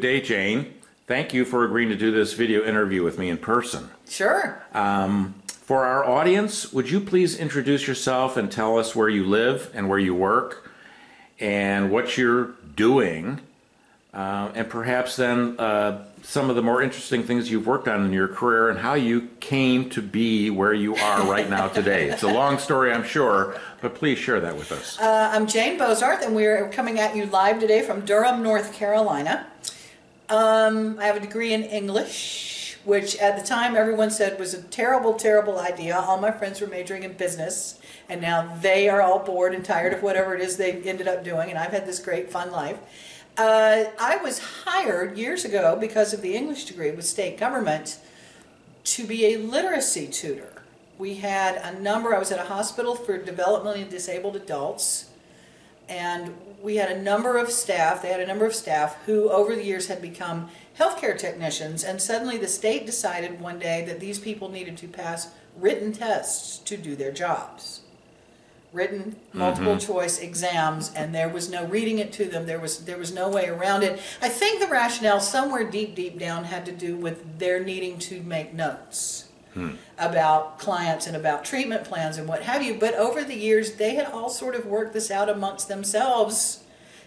Good day, Jane. Thank you for agreeing to do this video interview with me in person. Sure. For our audience, would you please introduce yourself and tell us where you live and where you work and what you're doing? Uh, and perhaps then uh, some of the more interesting things you've worked on in your career and how you came to be where you are right now today. It's a long story, I'm sure, but please share that with us. Uh, I'm Jane Bozarth, and we're coming at you live today from Durham, North Carolina. Um, I have a degree in English, which at the time everyone said was a terrible, terrible idea. All my friends were majoring in business, and now they are all bored and tired of whatever it is they ended up doing, and I've had this great, fun life. Uh, I was hired years ago because of the English degree with state government to be a literacy tutor. We had a number, I was at a hospital for developmentally disabled adults, and we had a number of staff, they had a number of staff who over the years had become healthcare technicians, and suddenly the state decided one day that these people needed to pass written tests to do their jobs. Written mm-hmm. multiple choice exams, and there was no reading it to them, there was, there was no way around it. I think the rationale somewhere deep, deep down had to do with their needing to make notes Mm. about clients and about treatment plans and what have you. But over the years, they had all sort of worked this out amongst themselves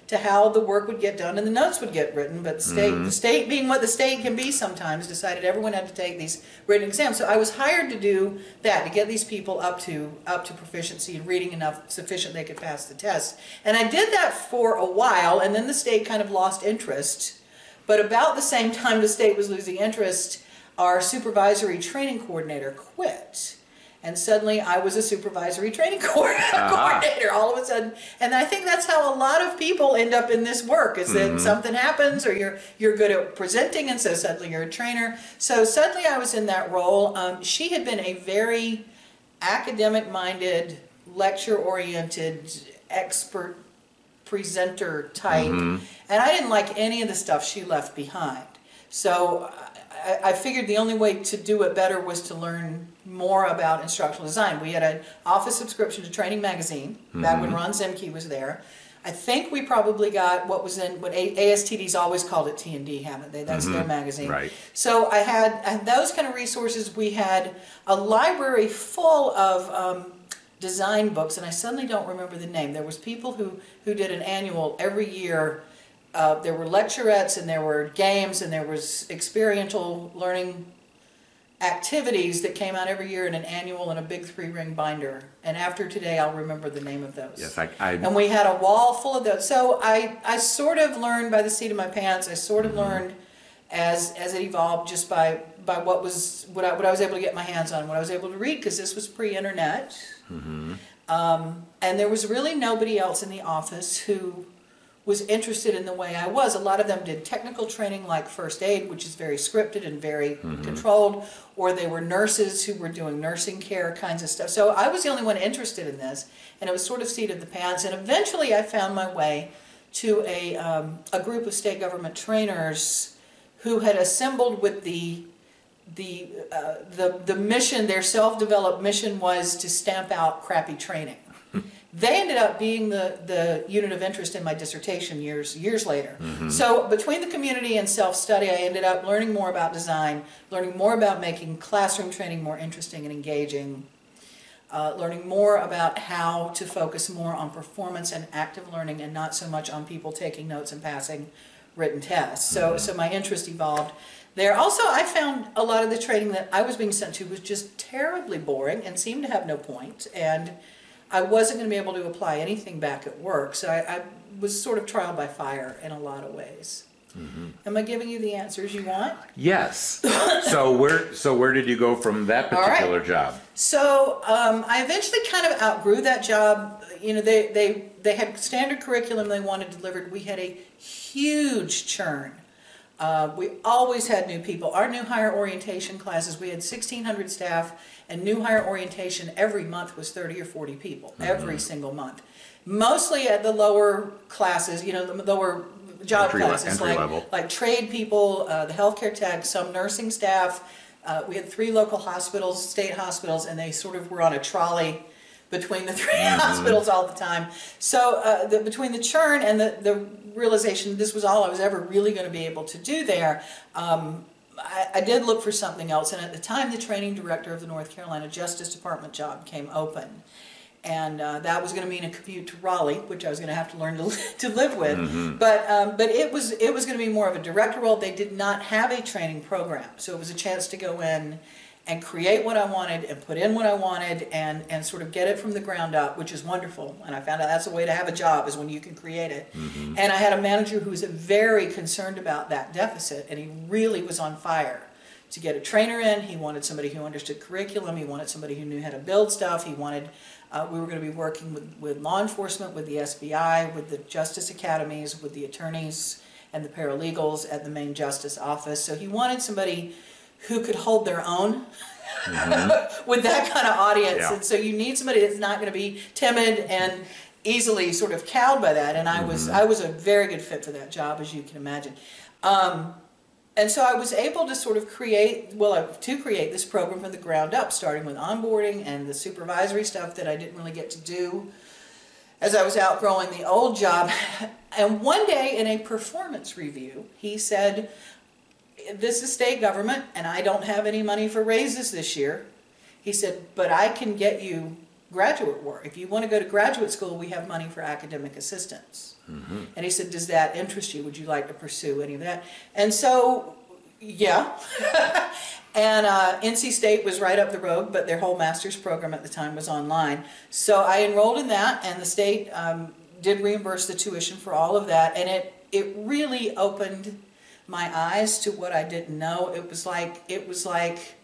to how the work would get done and the notes would get written. But the state, mm-hmm. the state being what the state can be sometimes, decided everyone had to take these written exams. So I was hired to do that to get these people up to up to proficiency in reading enough sufficient they could pass the test. And I did that for a while, and then the state kind of lost interest. But about the same time the state was losing interest, our supervisory training coordinator quit. And suddenly I was a supervisory training co- uh-huh. coordinator all of a sudden. And I think that's how a lot of people end up in this work is that mm-hmm. something happens or you're, you're good at presenting and so suddenly you're a trainer. So suddenly I was in that role. Um, she had been a very academic minded, lecture oriented, expert presenter type. Mm-hmm. And I didn't like any of the stuff she left behind. So I, I figured the only way to do it better was to learn more about instructional design. We had an office subscription to Training Magazine back when Ron Zemke was there. I think we probably got what was in what ASTD's always called it T and D, haven't they? That's their magazine. Right. So I had, I had those kind of resources. We had a library full of um, design books, and I suddenly don't remember the name. There was people who who did an annual every year. Uh, there were lecturettes, and there were games, and there was experiential learning activities that came out every year in an annual and a big three ring binder. And after today, I'll remember the name of those. Yes, I, I, And we had a wall full of those. So I, I sort of learned by the seat of my pants. I sort of learned as as it evolved just by by what was what I, what I was able to get my hands on, what I was able to read, because this was pre-internet. Um, and there was really nobody else in the office who was interested in the way I was. A lot of them did technical training like first aid, which is very scripted and very controlled, or they were nurses who were doing nursing care kinds of stuff. So I was the only one interested in this, and it was sort of seat of the pants. And eventually I found my way to a, um, a group of state government trainers who had assembled with the the uh, the the mission, their self-developed mission was to stamp out crappy training. They ended up being the, the unit of interest in my dissertation years years later. So between the community and self-study, I ended up learning more about design, learning more about making classroom training more interesting and engaging, uh, learning more about how to focus more on performance and active learning and not so much on people taking notes and passing written tests. So, so my interest evolved there. Also, I found a lot of the training that I was being sent to was just terribly boring and seemed to have no point, and I wasn't going to be able to apply anything back at work. So I, I was sort of trial by fire in a lot of ways. Am I giving you the answers you want? yes. so where so where did you go from that All right. particular job? So um, I eventually kind of outgrew that job. You know, they, they, they had standard curriculum they wanted delivered. We had a huge churn. Uh, we always had new people. Our new hire orientation classes, we had 1,600 staff, and new hire orientation every month was 30 or 40 people, every single month. Mostly at the lower classes, you know, the lower job Entry classes, like, level. like trade people, uh, the healthcare tech, some nursing staff. Uh, we had three local hospitals, state hospitals, and they sort of were on a trolley between the 3 hospitals all the time. So uh, the, between the churn and the, the realization this was all I was ever really going to be able to do there, um, I, I did look for something else. And at the time, the training director of the North Carolina Justice Department job came open. And uh, that was going to mean a commute to Raleigh, which I was going to have to learn to, to live with. But um, but it was it was going to be more of a director role. They did not have a training program, so it was a chance to go in and create what I wanted and put in what I wanted and, and sort of get it from the ground up, which is wonderful. And I found out that's the way to have a job is when you can create it. And I had a manager who was very concerned about that deficit and he really was on fire to get a trainer in. He wanted somebody who understood curriculum. He wanted somebody who knew how to build stuff. He wanted, uh, we were going to be working with, with law enforcement, with the SBI, with the justice academies, with the attorneys and the paralegals at the main justice office. So he wanted somebody who could hold their own with that kind of audience. Yeah. And so you need somebody that's not going to be timid and easily sort of cowed by that. And I was I was a very good fit for that job, as you can imagine. Um, and so I was able to sort of create, well, uh, to create this program from the ground up, starting with onboarding and the supervisory stuff that I didn't really get to do as I was outgrowing the old job. And one day in a performance review, he said, This is state government, and I don't have any money for raises this year. He said, But I can get you graduate work. If you want to go to graduate school, we have money for academic assistance. And he said, Does that interest you? Would you like to pursue any of that? And so, yeah. and uh, NC State was right up the road, but their whole master's program at the time was online. So I enrolled in that, and the state um, did reimburse the tuition for all of that. And it, it really opened my eyes to what I didn't know. It was like, it was like,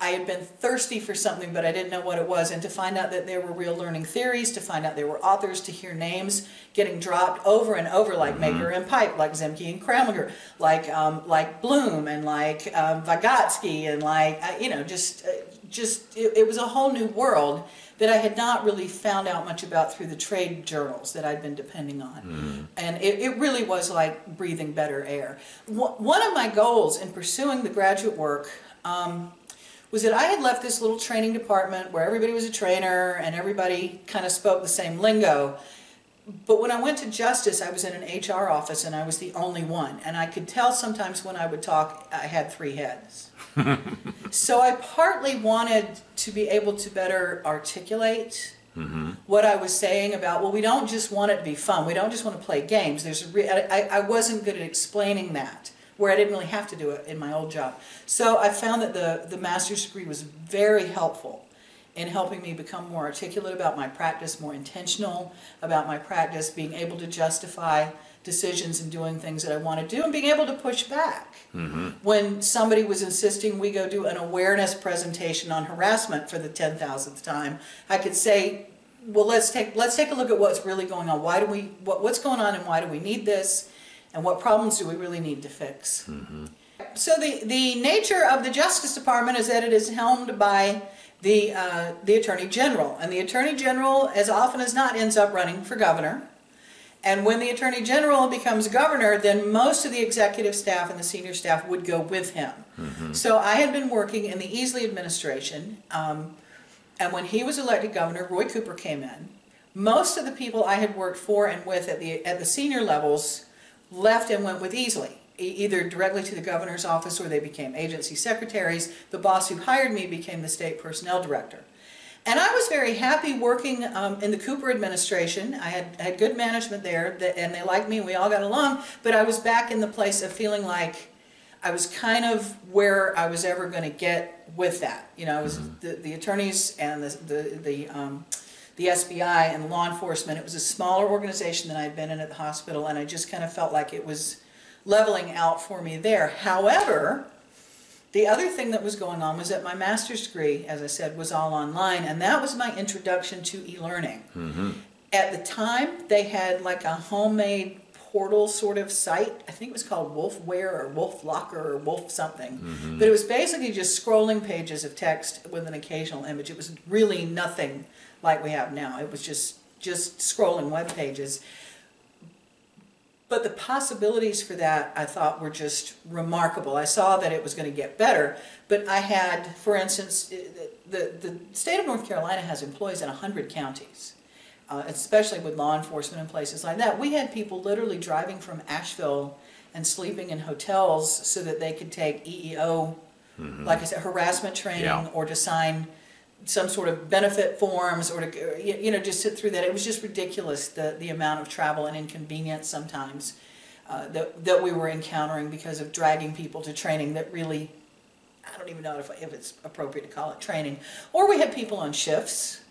I had been thirsty for something, but I didn't know what it was. And to find out that there were real learning theories, to find out there were authors, to hear names getting dropped over and over, like Mager and Pipe, like Zemke and Kramlinger, like um, like Bloom and like um, Vygotsky, and like uh, you know, just uh, just it, it was a whole new world that I had not really found out much about through the trade journals that I'd been depending on. And it, it really was like breathing better air. One one of my goals in pursuing the graduate work. Um, was that I had left this little training department where everybody was a trainer and everybody kind of spoke the same lingo. But when I went to justice, I was in an HR office and I was the only one. And I could tell sometimes when I would talk, I had three heads. so I partly wanted to be able to better articulate mm-hmm. what I was saying about, well, we don't just want it to be fun. We don't just want to play games. There's a re- I, I wasn't good at explaining that where I didn't really have to do it in my old job. So I found that the, the master's degree was very helpful in helping me become more articulate about my practice, more intentional about my practice, being able to justify decisions and doing things that I want to do, and being able to push back. Mm-hmm. When somebody was insisting we go do an awareness presentation on harassment for the 10,000th time, I could say, well, let's take, let's take a look at what's really going on. Why do we, what, what's going on and why do we need this? And what problems do we really need to fix? Mm-hmm. So the, the nature of the Justice Department is that it is helmed by the, uh, the Attorney General. And the Attorney General, as often as not, ends up running for governor. And when the Attorney General becomes governor, then most of the executive staff and the senior staff would go with him. So I had been working in the Easley administration, um, and when he was elected governor, Roy Cooper came in. Most of the people I had worked for and with at the, at the senior levels left and went with Easley, either directly to the governor's office or they became agency secretaries. The boss who hired me became the state personnel director. And I was very happy working um, in the Cooper administration. I had, had good management there, that, and they liked me, and we all got along. But I was back in the place of feeling like I was kind of where I was ever going to get with that. You know, I was the, the attorneys and the the the, um, the SBI and law enforcement. It was a smaller organization than I had been in at the hospital, and I just kind of felt like it was leveling out for me there. However, the other thing that was going on was that my master's degree, as I said, was all online, and that was my introduction to e-learning. Mm-hmm. At the time, they had like a homemade portal sort of site. I think it was called Wolfware or Wolf Locker or Wolf something. Mm-hmm. But it was basically just scrolling pages of text with an occasional image. It was really nothing like we have now. It was just just scrolling web pages. But the possibilities for that, I thought, were just remarkable. I saw that it was going to get better, but I had, for instance, the, the state of North Carolina has employees in 100 counties, uh, especially with law enforcement and places like that. We had people literally driving from Asheville and sleeping in hotels so that they could take EEO, like I said, harassment training Yeah. or to sign some sort of benefit forms or to, you know, just sit through that. It was just ridiculous, the, the amount of travel and inconvenience sometimes uh, that, that we were encountering because of dragging people to training that really, I don't even know if, if it's appropriate to call it training. Or we had people on shifts.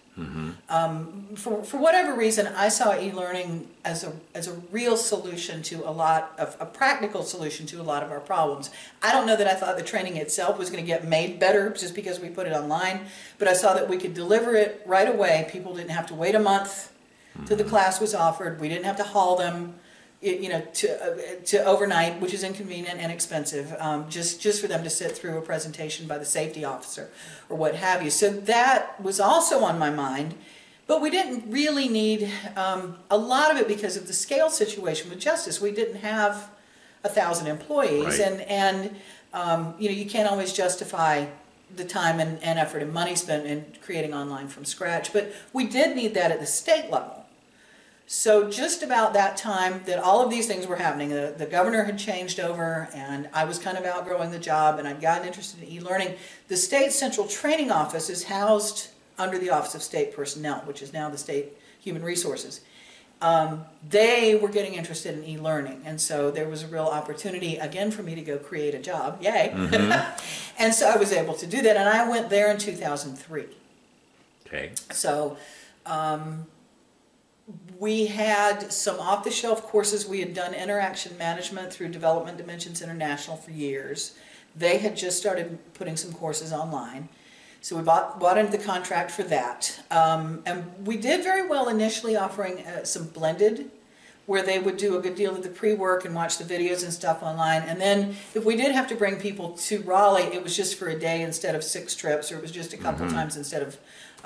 Um, for, for whatever reason, I saw e-learning as a, as a real solution to a lot of, a practical solution to a lot of our problems. I don't know that I thought the training itself was gonna get made better just because we put it online, but I saw that we could deliver it right away. People didn't have to wait a month till the class was offered. We didn't have to haul them, you know, to, uh, to overnight, which is inconvenient and expensive, um, just, just for them to sit through a presentation by the safety officer or what have you. So that was also on my mind. But we didn't really need um, a lot of it because of the scale situation with justice. We didn't have a thousand employees, Right. and and um, you know you can't always justify the time and, and effort and money spent in creating online from scratch. But we did need that at the state level. So just about that time that all of these things were happening, the, the governor had changed over and I was kind of outgrowing the job and I'd gotten interested in e-learning. The state central training office is housed under the Office of State Personnel, which is now the State Human Resources. Um, they were getting interested in e-learning and so there was a real opportunity again for me to go create a job, yay. and so I was able to do that and I went there in 2003. Okay. So, um, we had some off-the-shelf courses. We had done interaction management through Development Dimensions International for years. They had just started putting some courses online. So we bought, bought into the contract for that. Um, and we did very well initially offering uh, some blended, where they would do a good deal of the pre-work and watch the videos and stuff online. And then if we did have to bring people to Raleigh, it was just for a day instead of six trips, or it was just a couple times instead of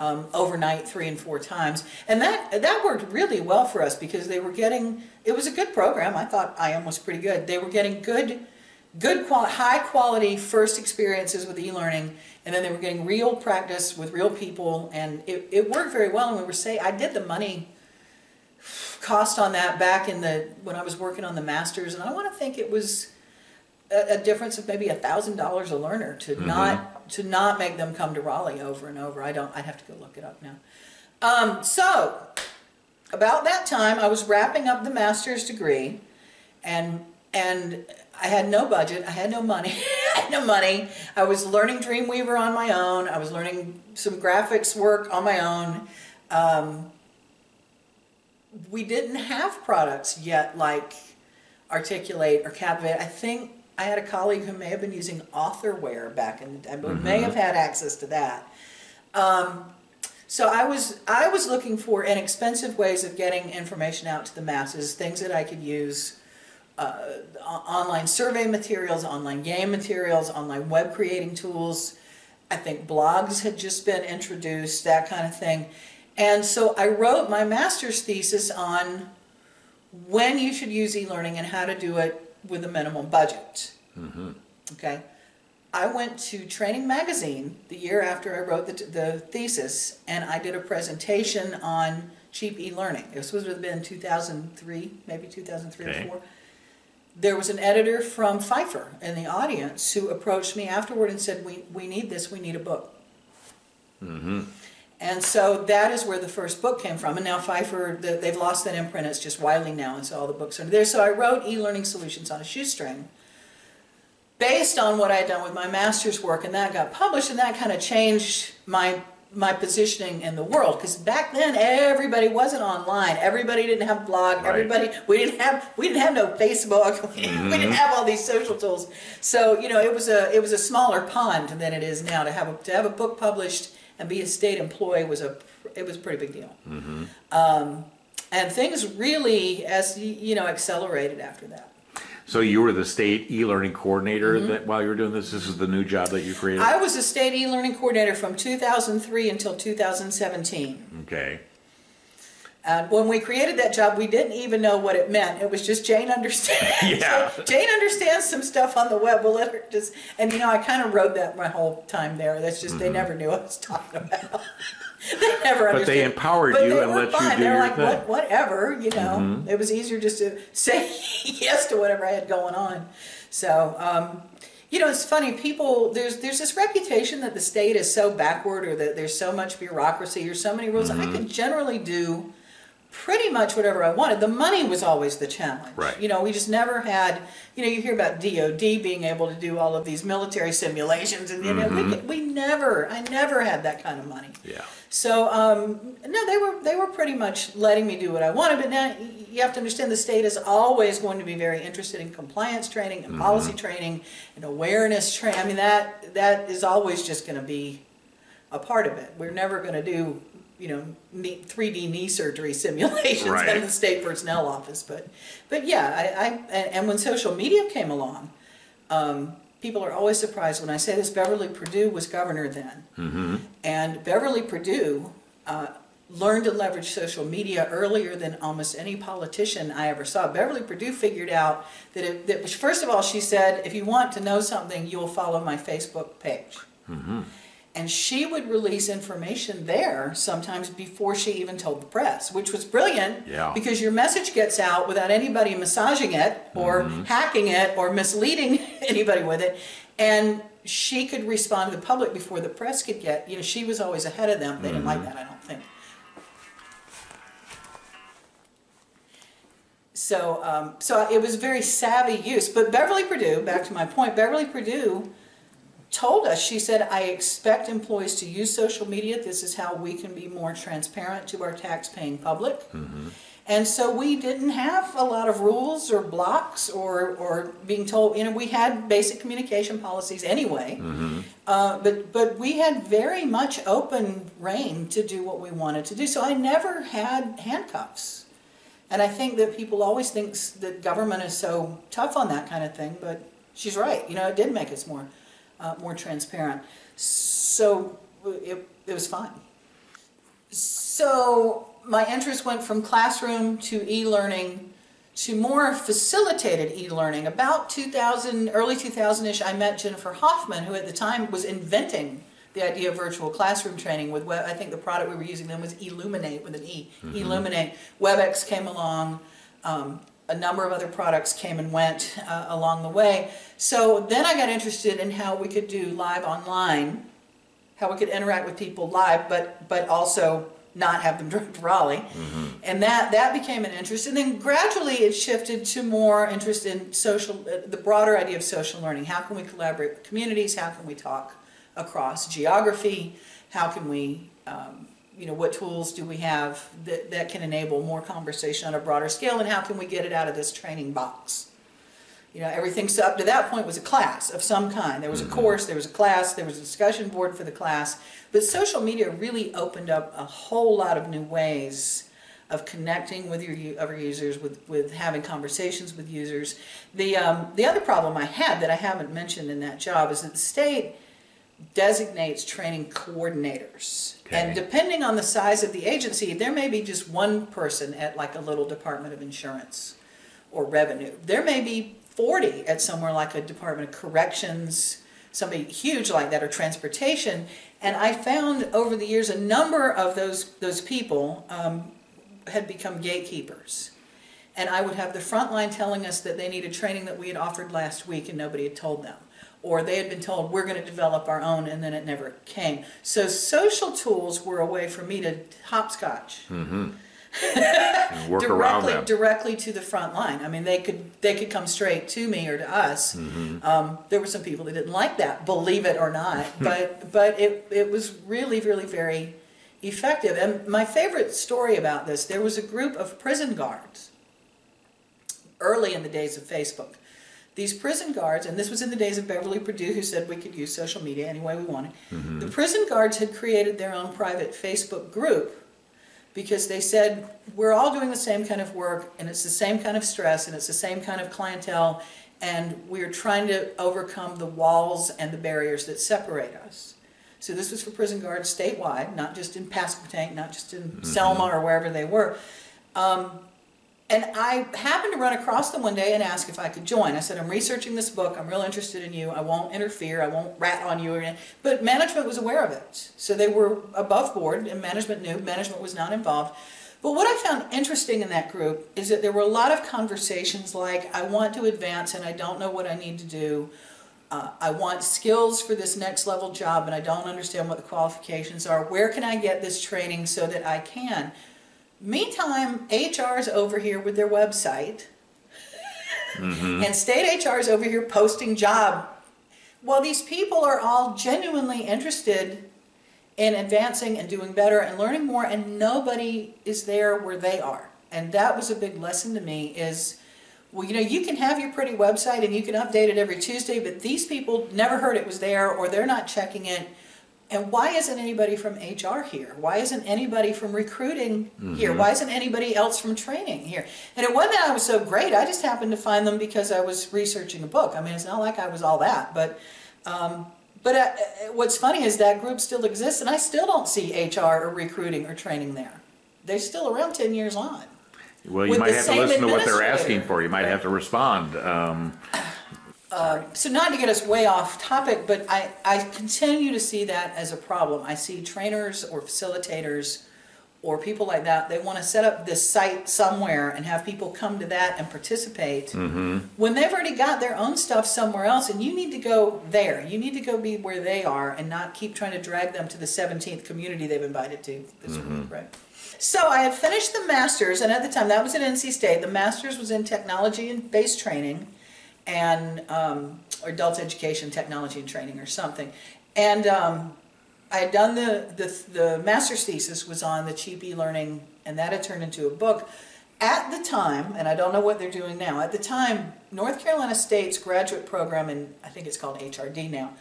um, overnight three and four times. And that, that worked really well for us because they were getting, it was a good program. I thought IM was pretty good. They were getting good, good qual, high quality first experiences with e-learning. And then they were getting real practice with real people and it, it worked very well. And we were say, I did the money cost on that back in the, when I was working on the masters. And I want to think it was a, a difference of maybe a thousand dollars a learner to not to not make them come to Raleigh over and over. I don't. I'd have to go look it up now. Um, so about that time, I was wrapping up the master's degree, and and I had no budget. I had no money. I had no money. I was learning Dreamweaver on my own. I was learning some graphics work on my own. Um, we didn't have products yet like Articulate or Captivate. I think I had a colleague who may have been using Authorware back in the day, but may have had access to that. Um, so I was I was looking for inexpensive ways of getting information out to the masses, things that I could use. Uh, online survey materials, online game materials, online web creating tools. I think blogs had just been introduced, that kind of thing. And so I wrote my master's thesis on when you should use e-learning and how to do it with a minimum budget. Mm-hmm. Okay. I went to Training Magazine the year after I wrote the, the thesis, and I did a presentation on cheap e-learning. This was would have been 2003, maybe 2003 Okay. or four. There was an editor from Pfeiffer in the audience who approached me afterward and said, "We we need this. We need a book." Mm-hmm. And so that is where the first book came from. And now Pfeiffer, the, they've lost that imprint. It's just Wiley now, and so all the books are there. So I wrote e-learning solutions on a shoestring based on what I had done with my master's work, and that got published, and that kind of changed my my positioning in the world. Because back then, everybody wasn't online. Everybody didn't have a blog. Right. Everybody we didn't have we didn't have no Facebook. we didn't mm-hmm. have all these social tools. So you know, it was a it was a smaller pond than it is now. To have a to have a book published and be a state employee was a it was a pretty big deal. Um, and things really, as you know, accelerated after that. So you were the state e-learning coordinator that while you were doing this. This is the new job that you created. I was a state e-learning coordinator from 2003 until 2017. okay. And when we created that job, we didn't even know what it meant. It was just Jane understands. Yeah. Jane understands some stuff on the web. We'll let her just, and you know, I kind of rode that my whole time there. That's just, they never knew what I was talking about. they never Mm-hmm. But they empowered But you they and let you fine. do They were your like, thing. What, whatever, you know. Mm-hmm. It was easier just to say yes to whatever I had going on. So, um, you know, it's funny. People, there's there's this reputation that the state is so backward, or that there's so much bureaucracy, or so many rules. Mm-hmm. I could generally do pretty much whatever I wanted. The money was always the challenge. Right. You know, we just never had. You know, you hear about DoD being able to do all of these military simulations, and you know, we, could- we never. I never had that kind of money. Yeah. So um, no, they were they were pretty much letting me do what I wanted. But now you have to understand the state is always going to be very interested in compliance training and policy training and awareness training. I mean that that is always just going to be a part of it. We're never going to do you know 3D knee surgery simulations Right. in the state personnel office. But but yeah, I, I and, when social media came along. Um, People are always surprised when I say this. Beverly Perdue was governor then. And Beverly Perdue uh, learned to leverage social media earlier than almost any politician I ever saw. Beverly Perdue figured out that, it, that first of all, she said, if you want to know something, you'll follow my Facebook page. And she would release information there sometimes before she even told the press, which was brilliant Yeah. because your message gets out without anybody massaging it or hacking it or misleading anybody with it. And she could respond to the public before the press could get, you know, she was always ahead of them. They didn't like that, I don't think. So, um, so it was very savvy use. But Beverly Perdue, back to my point, Beverly Perdue told us, she said, I expect employees to use social media. This is how we can be more transparent to our tax-paying public. And so we didn't have a lot of rules or blocks or, or being told, you know, we had basic communication policies anyway. Uh, but, but we had very much open reign to do what we wanted to do. So I never had handcuffs. And I think that people always think that government is so tough on that kind of thing, but she's right. You know, it did make us more, uh, more transparent. So it, it was fine. So my interest went from classroom to e-learning to more facilitated e-learning. About 2000, early 2000-ish, I met Jennifer Hofmann, who at the time was inventing the idea of virtual classroom training with web. I think the product we were using then was Elluminate with an E. Elluminate. WebEx came along. Um, a number of other products came and went uh, along the way. So then I got interested in how we could do live online how we could interact with people live, but but also not have them drive to Raleigh, and that that became an interest. And then gradually it shifted to more interest in social, uh, the broader idea of social learning. How can we collaborate with communities? How can we talk across geography? How can we um, you know, what tools do we have that, that can enable more conversation on a broader scale, and how can we get it out of this training box? You know, everything so up to that point was a class of some kind. There was a course, there was a class, there was a discussion board for the class. But social media really opened up a whole lot of new ways of connecting with your other users, with, with having conversations with users. The, um, the other problem I had that I haven't mentioned in that job is that the state designates training coordinators. And depending on the size of the agency, there may be just one person at like a little Department of Insurance or Revenue. There may be 40 at somewhere like a Department of Corrections, somebody huge like that, or Transportation. And I found over the years a number of those, those people um, had become gatekeepers. And I would have the front line telling us that they needed training that we had offered last week and nobody had told them. Or they had been told, we're going to develop our own, and then it never came. So social tools were a way for me to hopscotch around directly them. directly to the front line. I mean, they could they could come straight to me or to us. Mm-hmm. Um, there were some people that didn't like that, believe it or not, but but it it was really really very effective. And my favorite story about this, there was a group of prison guards early in the days of Facebook. These prison guards, and this was in the days of Beverly Perdue, who said we could use social media any way we wanted. The prison guards had created their own private Facebook group because they said we're all doing the same kind of work and it's the same kind of stress and it's the same kind of clientele and we're trying to overcome the walls and the barriers that separate us So this was for prison guards statewide, not just in Pasco Pasquotank, not just in Selma or wherever they were. Um, and I happened to run across them one day and ask if I could join. I said, I'm researching this book. I'm real interested in you. I won't interfere. I won't rat on you. But management was aware of it. So they were above board and management knew. Management was not involved. But what I found interesting in that group is that there were a lot of conversations like, I want to advance and I don't know what I need to do. Uh, I want skills for this next level job and I don't understand what the qualifications are. Where can I get this training so that I can? Meantime, HR is over here with their website, mm-hmm. and state HR is over here posting job. Well, these people are all genuinely interested in advancing and doing better and learning more, and nobody is there where they are. And that was a big lesson to me is, well, you know, you can have your pretty website and you can update it every Tuesday, but these people never heard it was there or they're not checking it. And why isn't anybody from HR here? Why isn't anybody from recruiting here? Why isn't anybody else from training here? And it wasn't that I was so great. I just happened to find them because I was researching a book. I mean, it's not like I was all that. But um, but uh, uh, what's funny is that group still exists, and I still don't see HR or recruiting or training there. They're still around ten years on. Well, you might have to listen to what they're asking for. You might have to respond. Um, Uh, so not to get us way off topic, but I, I continue to see that as a problem. I see trainers or facilitators or people like that, they want to set up this site somewhere and have people come to that and participate. Mm-hmm. When they've already got their own stuff somewhere else and you need to go there. You need to go be where they are and not keep trying to drag them to the 17th community they've invited to this week, mm-hmm. right? So I had finished the master's, and at the time that was at NC State. The master's was in technology and base training, and um, or adult education, technology and training, or something. And um, I had done the, the the master's thesis was on the cheap e-learning, and that had turned into a book. At the time, and I don't know what they're doing now. At the time, North Carolina State's graduate program, and I think it's called HRD now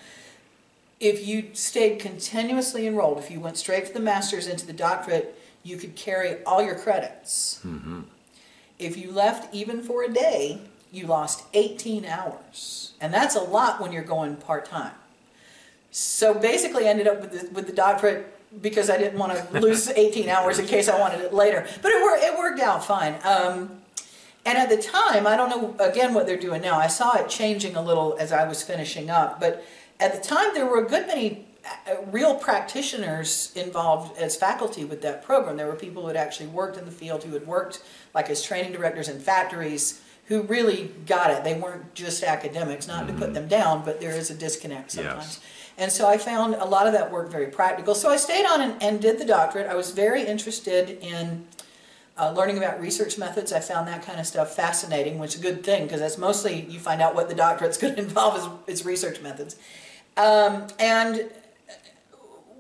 if you stayed continuously enrolled, if you went straight from the master's into the doctorate, you could carry all your credits. If you left even for a day, you lost 18 hours. And that's a lot when you're going part time. So basically, I ended up with the, with the doctorate because I didn't want to lose 18 hours in case I wanted it later. But it, wor- it worked out fine. Um, and at the time, I don't know again what they're doing now. I saw it changing a little as I was finishing up, but at the time there were a good many uh, real practitioners involved as faculty with that program. There were people who had actually worked in the field, who had worked like as training directors in factories, who really got it. They weren't just academics, not to put them down, but there is a disconnect Yes. sometimes. And so I found a lot of that work very practical. So I stayed on and, and did the doctorate. I was very interested in uh, learning about research methods. I found that kind of stuff fascinating, which is a good thing because that's mostly you find out what the doctorate's going to involve is, is research methods. Um, and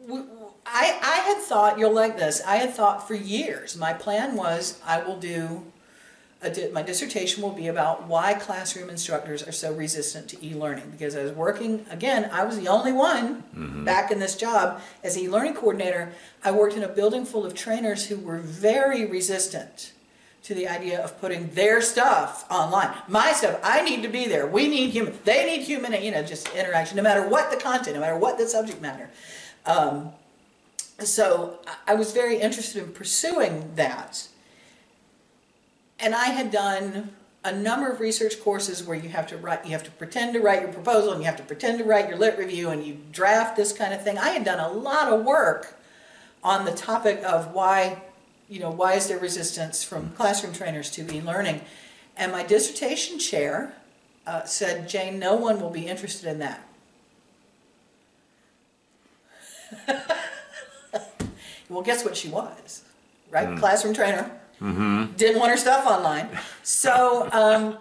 w- w- I, I had thought, you'll like this, I had thought for years, my plan was I will do, di- my dissertation will be about why classroom instructors are so resistant to e-learning. Because I was working, again, I was the only one back in this job as e-learning coordinator. I worked in a building full of trainers who were very resistant to the idea of putting their stuff online. My stuff, I need to be there. We need human, they need human, you know, just interaction, no matter what the content, no matter what the subject matter. Um, so I was very interested in pursuing that. And I had done a number of research courses where you have to write, you have to pretend to write your proposal and you have to pretend to write your lit review and you draft this kind of thing. I had done a lot of work on the topic of why, you know, why is there resistance from classroom trainers to e-learning? And my dissertation chair uh, said, Jane, no one will be interested in that. well, guess what she was, right? Classroom trainer. Didn't want her stuff online. So, um,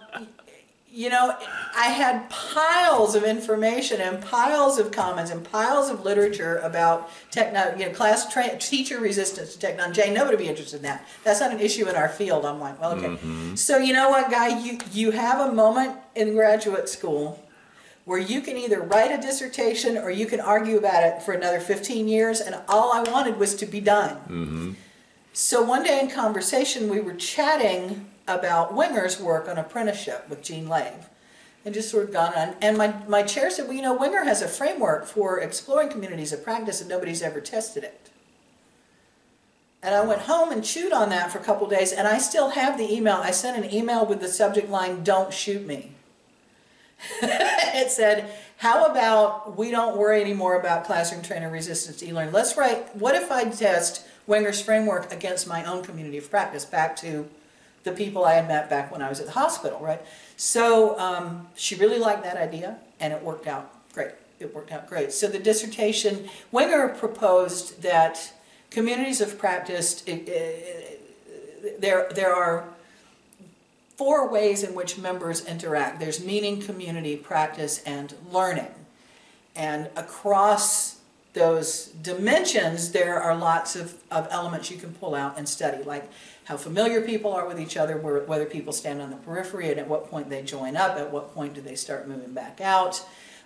you know, I had piles of information and piles of comments and piles of literature about techno, uh, you know, class tra- teacher resistance to technology. Jane, nobody would be interested in that. That's not an issue in our field. I'm like, well, okay. Mm-hmm. So you know what, guy, you you have a moment in graduate school where you can either write a dissertation or you can argue about it for another 15 years, and all I wanted was to be done. Mm-hmm. So one day in conversation, we were chatting about Wenger's work on apprenticeship with Jean Lave. and just sort of gone on. And my, my chair said, well, you know, Winger has a framework for exploring communities of practice and nobody's ever tested it. And I went home and chewed on that for a couple days, and I still have the email. I sent an email with the subject line, Don't Shoot Me. it said, How about we don't worry anymore about classroom trainer resistance e learning? Let's write, what if I test Wenger's framework against my own community of practice, back to the people I had met back when I was at the hospital, right? So um, she really liked that idea, and it worked out great. It worked out great. So the dissertation, Wenger proposed that communities of practice, it, it, there, there are four ways in which members interact. There's meaning, community, practice, and learning. And across those dimensions, there are lots of, of elements you can pull out and study, like how familiar people are with each other, whether people stand on the periphery, and at what point they join up, at what point do they start moving back out.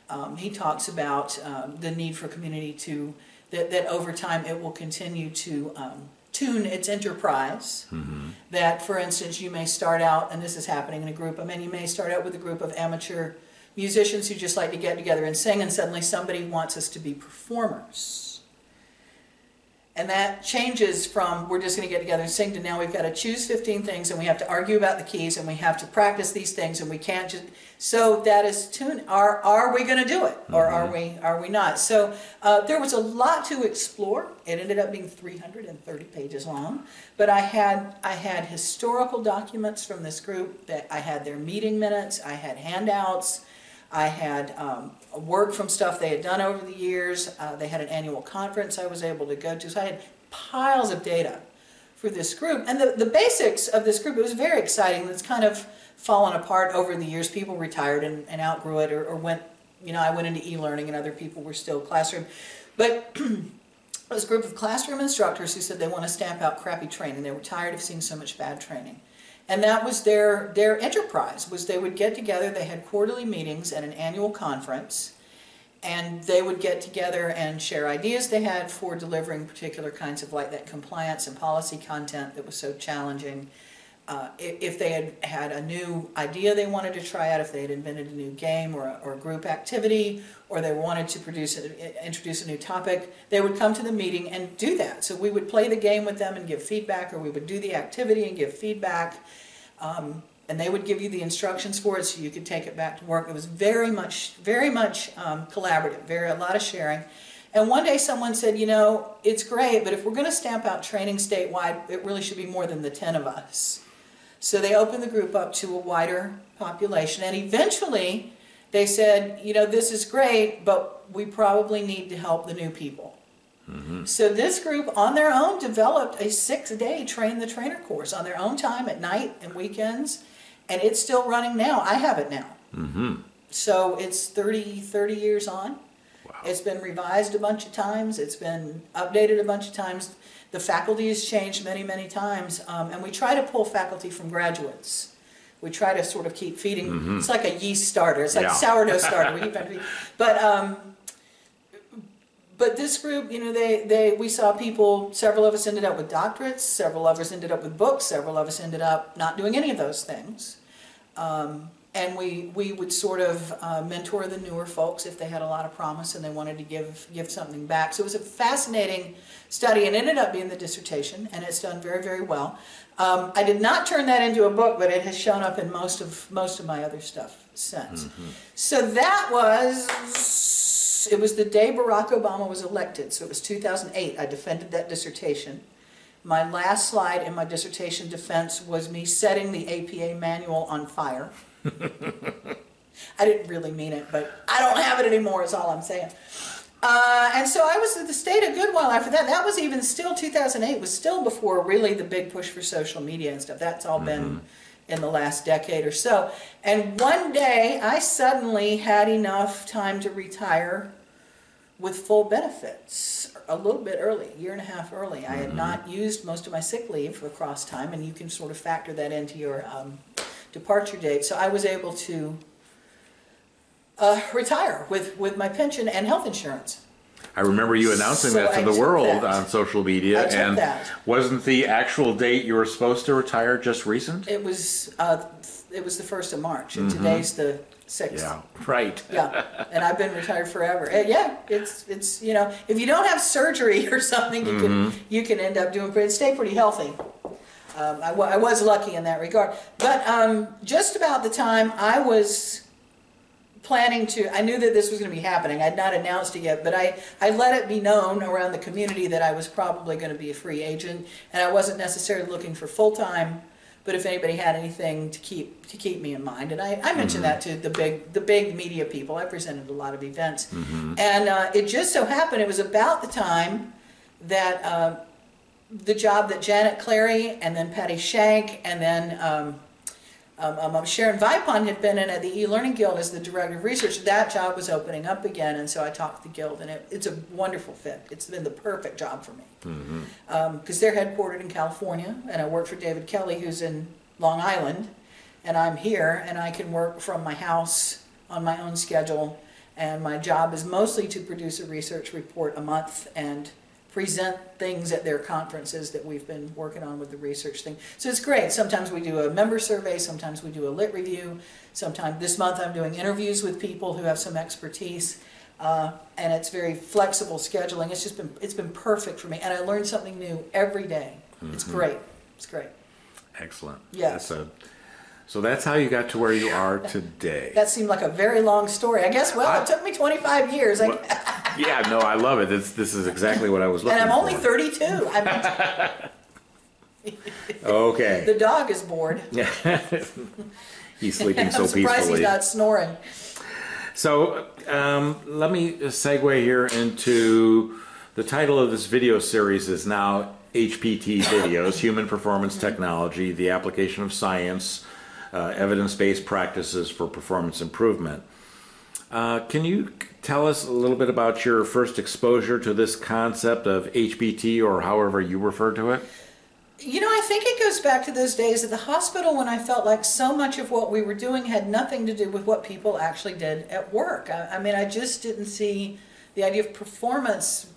Um, he talks about um, the need for community to that, that over time it will continue to um, tune its enterprise. Mm-hmm. That, for instance, you may start out, and this is happening in a group, I mean, you may start out with a group of amateur musicians who just like to get together and sing, and suddenly somebody wants us to be performers. And that changes from we're just going to get together and sing to now we've got to choose 15 things and we have to argue about the keys and we have to practice these things and we can't just so that is tune are are we going to do it or mm-hmm. are we are we not so uh, there was a lot to explore it ended up being 330 pages long but I had I had historical documents from this group that I had their meeting minutes I had handouts I had um, work from stuff they had done over the years. Uh, they had an annual conference I was able to go to. So I had piles of data for this group. And the, the basics of this group, it was very exciting. It's kind of fallen apart over the years. People retired and, and outgrew it or, or went, you know, I went into e-learning and other people were still classroom. But it was a group of classroom instructors who said they want to stamp out crappy training. They were tired of seeing so much bad training. And that was their, their enterprise, was they would get together, they had quarterly meetings at an annual conference, and they would get together and share ideas they had for delivering particular kinds of like that compliance and policy content that was so challenging. Uh, if they had had a new idea they wanted to try out, if they had invented a new game or a, or group activity, or they wanted to produce a, introduce a new topic, they would come to the meeting and do that. So we would play the game with them and give feedback, or we would do the activity and give feedback. Um, and they would give you the instructions for it so you could take it back to work. It was very much, very much um, collaborative, very a lot of sharing. And one day someone said, you know, it's great, but if we're going to stamp out training statewide, it really should be more than the 10 of us. So they opened the group up to a wider population. And eventually they said, you know, this is great, but we probably need to help the new people. Mm-hmm. So this group on their own developed a six-day train the trainer course on their own time at night and weekends, and it's still running now. I have it now. Mm-hmm. So it's 30, 30 years on. Wow. It's been revised a bunch of times. It's been updated a bunch of times. The faculty has changed many, many times, um, and we try to pull faculty from graduates. We try to sort of keep feeding. Mm-hmm. It's like a yeast starter. It's like yeah. sourdough starter. we keep but um, but this group, you know, they, they we saw people. Several of us ended up with doctorates. Several of us ended up with books. Several of us ended up not doing any of those things. Um, and we we would sort of uh, mentor the newer folks if they had a lot of promise and they wanted to give give something back. So it was a fascinating study and ended up being the dissertation, and it's done very very well. Um, I did not turn that into a book, but it has shown up in most of most of my other stuff since. Mm-hmm. So that was it was the day Barack Obama was elected, so it was 2008. I defended that dissertation. My last slide in my dissertation defense was me setting the APA manual on fire. I didn't really mean it, but I don't have it anymore, is all I'm saying. Uh, and so I was at the state a good while after that. That was even still 2008, was still before really the big push for social media and stuff. That's all mm-hmm. been in the last decade or so. And one day I suddenly had enough time to retire with full benefits a little bit early, a year and a half early. Mm-hmm. I had mm-hmm. not used most of my sick leave for across time, and you can sort of factor that into your um, departure date. So I was able to uh, retire with, with my pension and health insurance. I remember you announcing so that to I the world that. on social media. and that. wasn't the actual date you were supposed to retire just recent? It was uh, it was the first of March, and mm-hmm. today's the sixth. Yeah, right. Yeah, and I've been retired forever. Uh, yeah, it's it's you know if you don't have surgery or something, you Mm-hmm. can you can end up doing pretty stay pretty healthy. Um, I, I was lucky in that regard, but um, just about the time I was planning to, I knew that this was going to be happening. I'd not announced it yet, but I I let it be known around the community that I was probably going to be a free agent, and I wasn't necessarily looking for full time. But if anybody had anything to keep to keep me in mind, and I, I mentioned that to the big the big media people. I presented a lot of events, and uh, it just so happened it was about the time that uh, the job that Janet Clarey and then Patti Shank and then um, um, um, Sharon Vipond had been in at the e-learning guild as the director of research. That job was opening up again, and so I talked to the guild, and it, it's a wonderful fit. It's been the perfect job for me because they're headquartered in California, and I work for David Kelly, who's in Long Island, and I'm here, and I can work from my house on my own schedule. And my job is mostly to produce a research report a month and present things at their conferences that we've been working on with the research thing. So it's great. Sometimes we do a member survey, sometimes we do a lit review. Sometimes this month I'm doing interviews with people who have some expertise. Uh, and it's very flexible scheduling. It's just been it's been perfect for me, and I learn something new every day. It's great. It's great. Excellent. Yeah. So, so that's how you got to where you are today. That seemed like a very long story. I guess. Well, it took me 25 years, I, yeah, no, I love it. This, this is exactly what I was looking for. and. I'm only 32. I mean, Okay. the dog is bored. He's sleeping so I'm surprised peacefully. he's not snoring. So um, let me segue here into the title of this video series is now HPT videos, Human Performance Technology, the application of science, uh, evidence-based practices for performance improvement. Uh, can you tell us a little bit about your first exposure to this concept of HPT or however you refer to it? You know, I think it goes back to those days at the hospital when I felt like so much of what we were doing had nothing to do with what people actually did at work. I, I mean, I just didn't see the idea of performance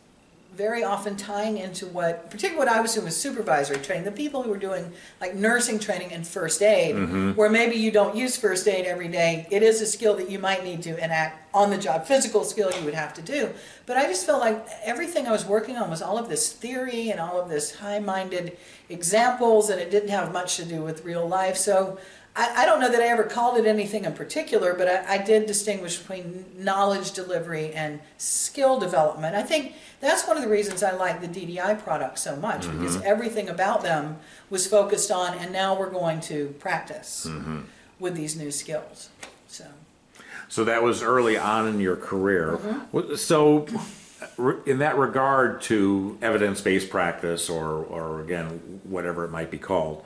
very often tying into what, particularly what I was doing with supervisory training, the people who were doing like nursing training and first aid, mm-hmm. where maybe you don't use first aid every day. It is a skill that you might need to enact on the job, physical skill you would have to do. But I just felt like everything I was working on was all of this theory and all of this high minded examples, and it didn't have much to do with real life. So I, I don't know that I ever called it anything in particular, but I, I did distinguish between knowledge delivery and skill development. I think that's one of the reasons I like the DDI products so much because everything about them was focused on, and now we're going to practice with these new skills. So. So that was early on in your career. Mm-hmm. So, in that regard to evidence-based practice, or, or again, whatever it might be called,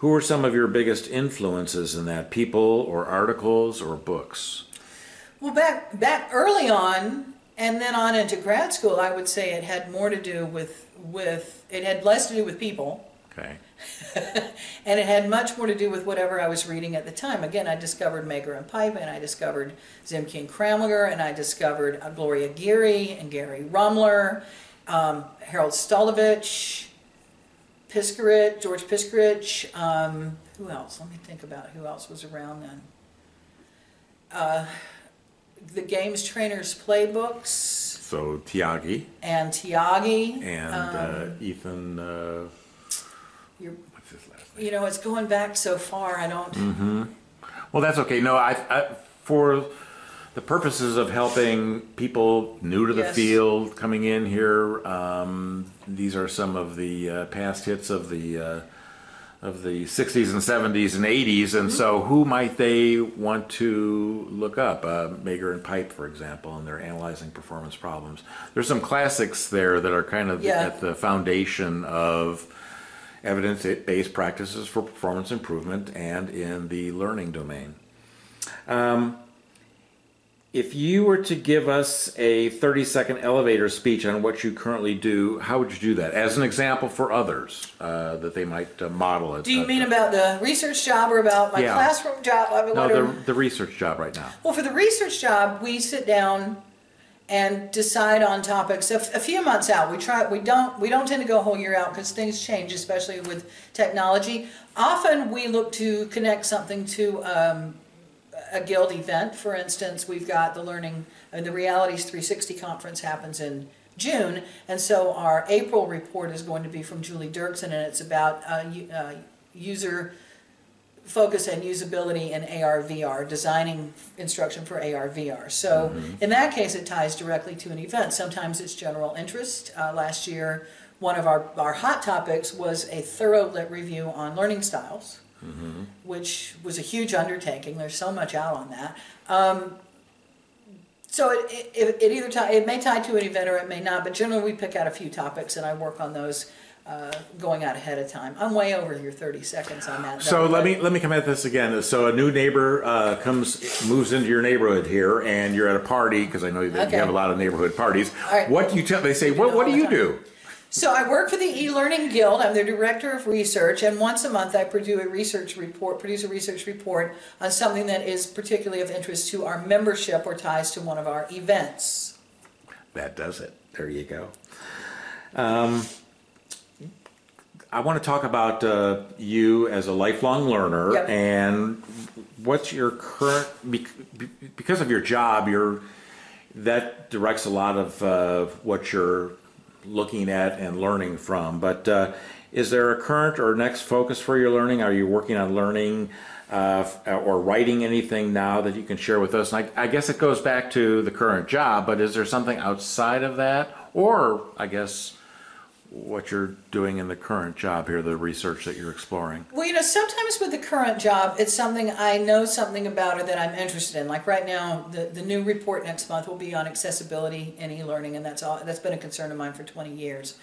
who were some of your biggest influences in that? People, or articles, or books? Well, back back early on, and then on into grad school, I would say it had more to do with with it had less to do with people, Okay. and it had much more to do with whatever I was reading at the time. Again, I discovered Mager and Pipe, and I discovered Zemke and Kramlinger, and I discovered uh, Gloria Gery and Geary Rummler, um, Harold Stolovitch, Piskurich, George Piskurich. Um, who else? Let me think about who else was around then. Uh, the Games Trainers Playbooks So Thiagi and Thiagi. and Um, uh, Ethan. Uh, what's his last name? you know, it's going back so far. I don't. Mm-hmm. Well, that's okay. No, I, I for the purposes of helping people new to the Yes. field coming in here, um, these are some of the uh, past hits of the uh, of the 60s and 70s and 80s. And so, who might they want to look up? Uh, Mager and Pipe, for example, and they're analyzing performance problems. There's some classics there that are kind of Yeah. at the foundation of evidence-based practices for performance improvement and in the learning domain. Um, if you were to give us a 30-second elevator speech on what you currently do, how would you do that? As an example for others uh, that they might uh, model it. Do you uh, mean about the research job or about my Yeah. classroom job? I mean, no the, are- the research job right now? Well, for the research job, we sit down and decide on topics a, a few months out. We try. We don't. We don't tend to go a whole year out because things change, especially with technology. Often, we look to connect something to um, a guild event. For instance, we've got the Learning and the Realities 360 conference happens in June, and so our April report is going to be from Julie Dirksen, and it's about uh, uh, user focus and usability in AR VR, designing instruction for AR VR. So in that case, it ties directly to an event. Sometimes it's general interest. Uh, last year, one of our, our hot topics was a thorough lit review on learning styles, which was a huge undertaking. There's so much out on that. Um, so it, it, it either tie, it may tie to an event or it may not, but generally we pick out a few topics and I work on those uh, going out ahead of time. I'm way over your 30 seconds on that. So let me let me come at this again. So a new neighbor uh, comes moves into your neighborhood here, and you're at a party because I know that Okay. you have a lot of neighborhood parties. Right. What do you tell? They say, what What do you do? So I work for the e-learning guild. I'm the director of research, and once a month I produce a research report. Produce a research report on something that is particularly of interest to our membership or ties to one of our events. That does it. There you go. Um, I want to talk about uh, you as a lifelong learner Yep. and what's your current because of your job. You're that directs a lot of uh, what you're looking at and learning from. But uh, is there a current or next focus for your learning? Are you working on learning uh, or writing anything now that you can share with us? And I, I guess it goes back to the current job, but is there something outside of that? Or I guess what you're doing in the current job here, the research that you're exploring? Well, you know, sometimes with the current job, it's something I know something about or that I'm interested in. Like right now, the, the new report next month will be on accessibility in e-learning, and that's all. That's been a concern of mine for 20 years.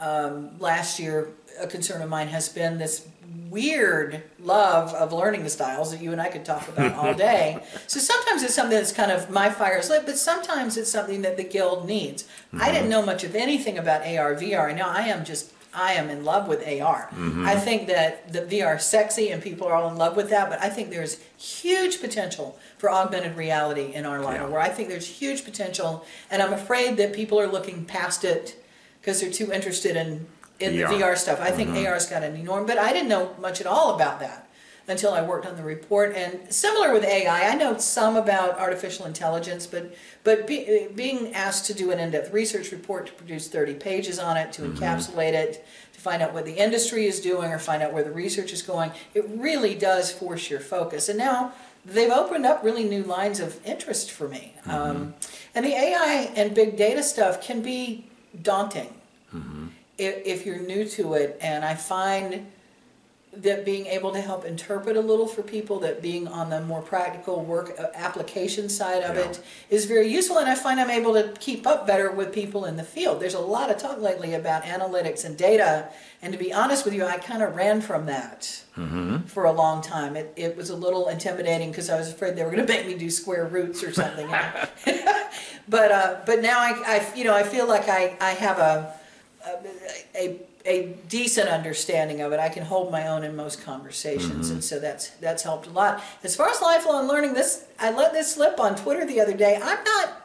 Um, last year, a concern of mine has been this weird love of learning styles that you and I could talk about all day. So sometimes it's something that's kind of my fire is lit, but sometimes it's something that the guild needs. I didn't mm-hmm. know much of anything about AR, VR, and now I am just I am in love with AR. Mm-hmm. I think that the VR is sexy and people are all in love with that, but I think there's huge potential for augmented reality in our line Yeah. work. I think there's huge potential, and I'm afraid that people are looking past it because they're too interested in in the VR stuff. I think mm-hmm. AR's got an enormous, but I didn't know much at all about that until I worked on the report. And similar with AI, I know some about artificial intelligence, but but be, being asked to do an in-depth research report to produce 30 pages on it, to mm-hmm. encapsulate it, to find out what the industry is doing or find out where the research is going, it really does force your focus. And now they've opened up really new lines of interest for me. Mm-hmm. Um, and the AI and big data stuff can be daunting if, if you're new to it. And I find that being able to help interpret a little for people, that being on the more practical work uh, application side of Yeah. it is very useful. And I find I'm able to keep up better with people in the field. There's a lot of talk lately about analytics and data. And to be honest with you, I kind of ran from that for a long time. It, it was a little intimidating because I was afraid they were going to make me do square roots or something. but uh, but now I, I you know I feel like I, I have a, a a decent understanding of it. I can hold my own in most conversations, mm-hmm. and so that's that's helped a lot. As far as lifelong learning, this I let this slip on Twitter the other day. I'm not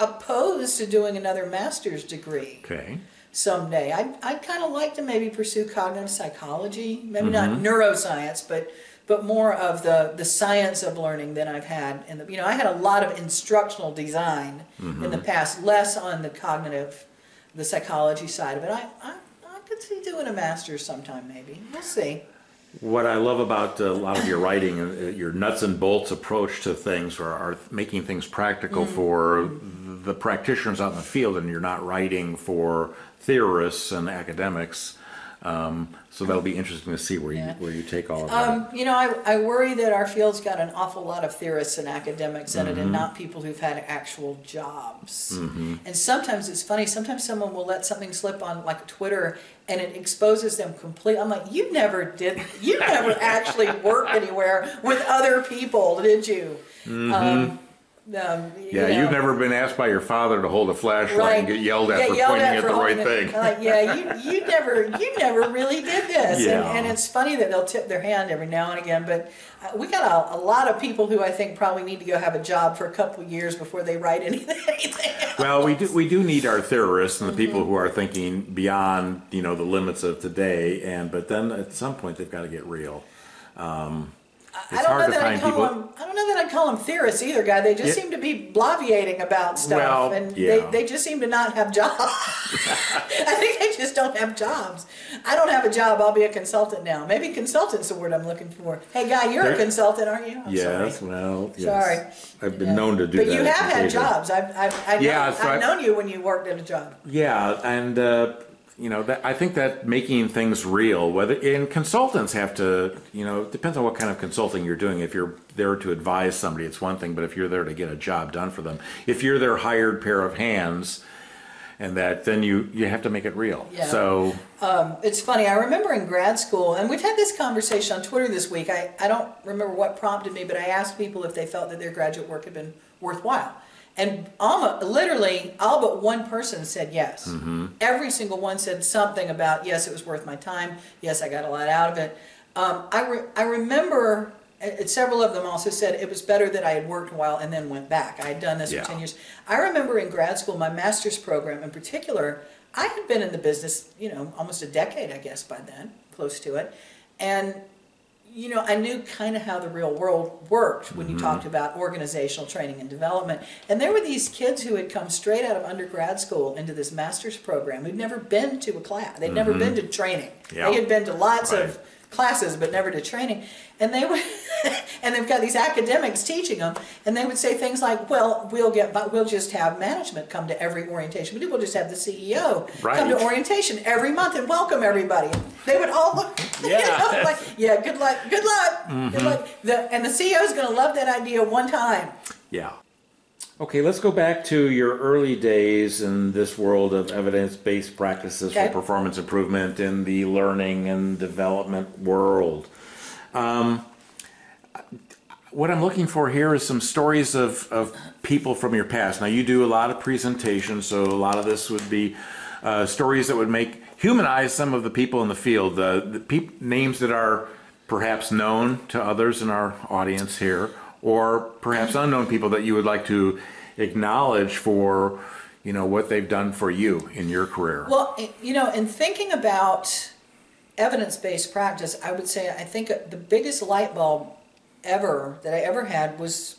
opposed to doing another master's degree Okay. someday. I'd, I'd kind of like to maybe pursue cognitive psychology, maybe not mm-hmm. neuroscience, but but more of the, the science of learning than I've had. In the, you know, I had a lot of instructional design in the mm-hmm. past, less on the cognitive, the psychology side of it. I, I, I could see doing a master's sometime, maybe. We'll see. What I love about uh, a lot of your writing, uh, your nuts and bolts approach to things, are, are making things practical Mm-hmm. for the practitioners out in the field, and you're not writing for theorists and academics. Um, so that'll be interesting to see where you Yeah. where you take all of that. Um, you know, I, I worry that our field's got an awful lot of theorists and academics in it and not people who've had actual jobs. And sometimes it's funny, sometimes someone will let something slip on like Twitter and it exposes them completely. I'm like, you never did, you never actually worked anywhere with other people, did you? Um, um, you yeah, know. you've never been asked by your father to hold a flashlight and get yelled at Get for yelled pointing at, for the right it. thing. Like, yeah, you, you never, you never really did this. Yeah. And, and it's funny that they'll tip their hand every now and again. But uh, we got a, a lot of people who I think probably need to go have a job for a couple of years before they write anything. anything. Well, we do we do need our theorists and the Mm-hmm. people who are thinking beyond you know the limits of today, and but then at some point they've got to get real. Um, I It's don't know that I call people- them. I don't know that I call them theorists either, guy. They just Yeah. seem to be bloviating about stuff, Well, and yeah. they, they just seem to not have jobs. I think they just don't have jobs. I don't have a job. I'll be a consultant now. Maybe consultant's the word I'm looking for. Hey, guy, you're a consultant, aren't you? I'm yes, sorry. well, yes. Sorry. I've been Yeah. known to do but that. you have had jobs. I've, I've, I know, Yeah, so I've I- known you when you worked at a job. Yeah, and uh, you know, that, I think that making things real, whether and consultants have to, you know, it depends on what kind of consulting you're doing. If you're there to advise somebody, it's one thing, but if you're there to get a job done for them, if you're their hired pair of hands, and that, then you you have to make it real. Yeah. So um, It's funny. I remember in grad school, and we've had this conversation on Twitter this week. I, I don't remember what prompted me, but I asked people if they felt that their graduate work had been worthwhile. And almost, literally, all but one person said yes. Every single one said something about, yes, it was worth my time. Yes, I got a lot out of it. Um, I, re- I remember uh, several of them also said it was better that I had worked a while and then went back. I had done this Yeah. for 10 years. I remember in grad school, my master's program in particular, I had been in the business, you know, almost a decade, I guess, by then, close to it. And, you know, I knew kind of how the real world worked when you mm-hmm. talked about organizational training and development. And there were these kids who had come straight out of undergrad school into this master's program who'd never been to a class, they'd never mm-hmm. been to training. Yeah. They had been to lots Right. of classes but never to training and they would and they've got these academics teaching them and they would say things like well we'll get but we'll just have management come to every orientation we'll just have the ceo come to orientation every month and welcome everybody they would all look Yeah. Mm-hmm. know, like yeah good luck good luck good luck the, and the ceo is going to love that idea one time Yeah. Okay, let's go back to your early days in this world of evidence-based practices Okay. for performance improvement in the learning and development world. Um, what I'm looking for here is some stories of, of people from your past. Now, you do a lot of presentations, so a lot of this would be uh, stories that would make humanize some of the people in the field, the, the peop, names that are perhaps known to others in our audience here, or perhaps unknown people that you would like to acknowledge for, you know, what they've done for you in your career. Well, you know, in thinking about evidence-based practice, I would say I think the biggest light bulb ever that I ever had was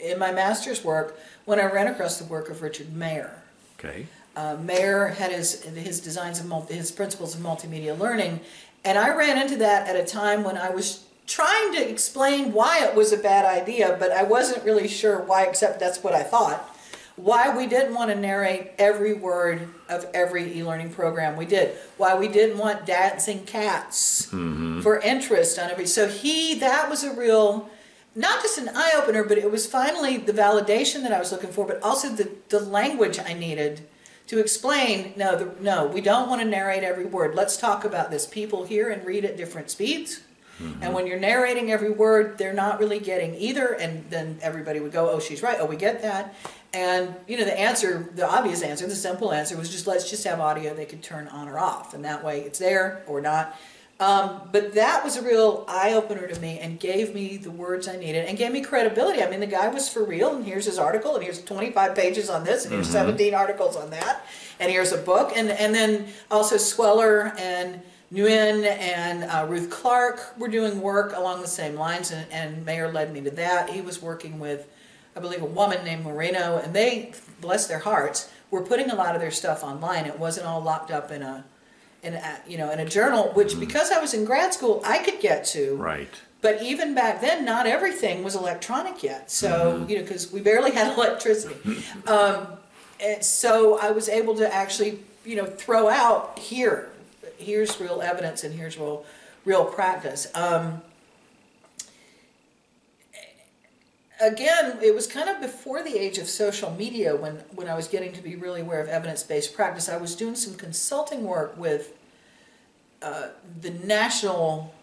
in my master's work when I ran across the work of Richard Mayer. okay. Uh, Mayer had his his designs of multi, his principles of multimedia learning, and I ran into that at a time when I was trying to explain why it was a bad idea, but I wasn't really sure why, except that's what I thought. Why we didn't want to narrate every word of every e-learning program we did. Why we didn't want dancing cats mm-hmm. for interest on every. So he that was a real not just an eye opener, but it was finally the validation that I was looking for, but also the, the language I needed to explain no, the, no, we don't want to narrate every word. Let's talk about this. People hear and read at different speeds. And when you're narrating every word, they're not really getting either. And then everybody would go, oh, she's right. Oh, we get that. And, you know, the answer, the obvious answer, the simple answer was just let's just have audio they could turn on or off. And that way it's there or not. Um, but that was a real eye opener to me and gave me the words I needed and gave me credibility. I mean, the guy was for real, and here's his article, and here's 25 pages on this, and here's 17 articles on that, and here's a book, and and then also Sweller and Nguyen and uh, Ruth Clark were doing work along the same lines, and, and Mayer led me to that. He was working with, I believe, a woman named Moreno, and they, bless their hearts, were putting a lot of their stuff online. It wasn't all locked up in a in a, you know in a journal which because i was in grad school i could get to Right. but even back then not everything was electronic yet so you know because we barely had electricity um, and so i was able to actually you know throw out here here's real evidence and here's real real practice um, again, it was kind of before the age of social media when, when I was getting to be really aware of evidence-based practice. I was doing some consulting work with uh, the national,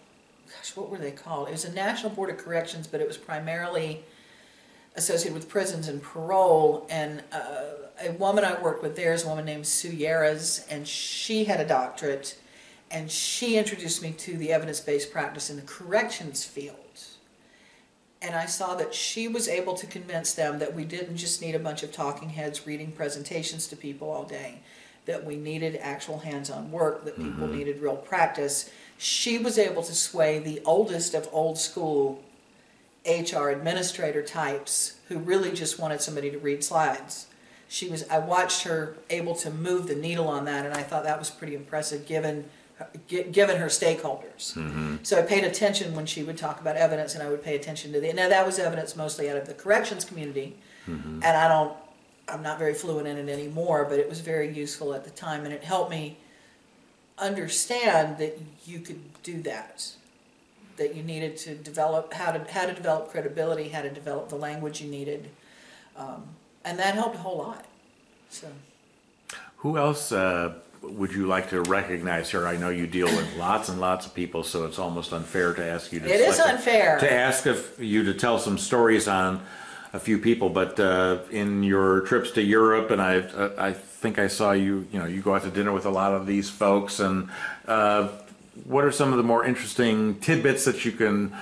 gosh, what were they called? It was a National Board of Corrections, but it was primarily associated with prisons and parole. And uh, a woman I worked with there is a woman named Sue Yaras, and she had a doctorate, and she introduced me to the evidence-based practice in the corrections field and I saw that she was able to convince them that we didn't just need a bunch of talking heads reading presentations to people all day, that we needed actual hands on work, that people mm-hmm. needed real practice. She was able to sway the oldest of old school HR administrator types who really just wanted somebody to read slides. She was, I watched her able to move the needle on that, and I thought that was pretty impressive given, gi- given her stakeholders. So I paid attention when she would talk about evidence, and I would pay attention to the, now that was evidence mostly out of the corrections community. And I don't, I'm not very fluent in it anymore, but it was very useful at the time, and it helped me understand that you could do that. That you needed to develop, how to, how to develop credibility, how to develop the language you needed. Um, and that helped a whole lot, so. Who else uh, would you like to recognize here? I know you deal with lots and lots of people, so it's almost unfair to ask you to. It is select unfair. To ask if you to tell some stories on a few people, but uh, in your trips to Europe, and I, uh, I think I saw you, you know, you go out to dinner with a lot of these folks, and uh, what are some of the more interesting tidbits that you can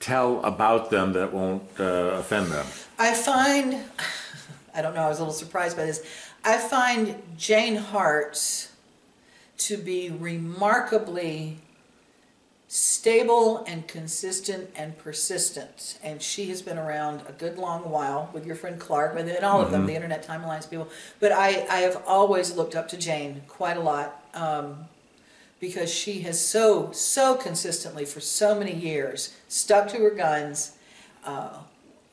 tell about them that won't uh, offend them? I find, I don't know, I was a little surprised by this. I find Jane Hart to be remarkably stable and consistent and persistent. And she has been around a good long while with your friend Clark and and all of them, the Internet Time Alliance people. But I, I have always looked up to Jane quite a lot. Um, because she has so so consistently for so many years stuck to her guns uh,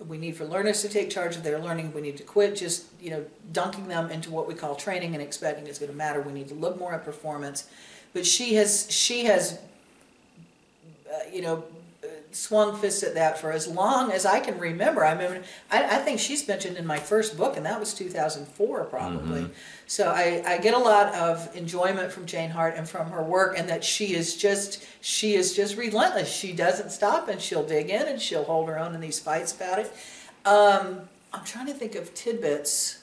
we need for learners to take charge of their learning we need to quit just you know dunking them into what we call training and expecting it's going to matter. We need to look more at performance. But she has she has uh, you know swung fists at that for as long as I can remember. I mean, I, I think she's mentioned in my first book, and that was 2004 probably. So I, I get a lot of enjoyment from Jane Hart and from her work, and that she is just she is just relentless. She doesn't stop, and she'll dig in, and she'll hold her own in these fights about it. Um, I'm trying to think of tidbits.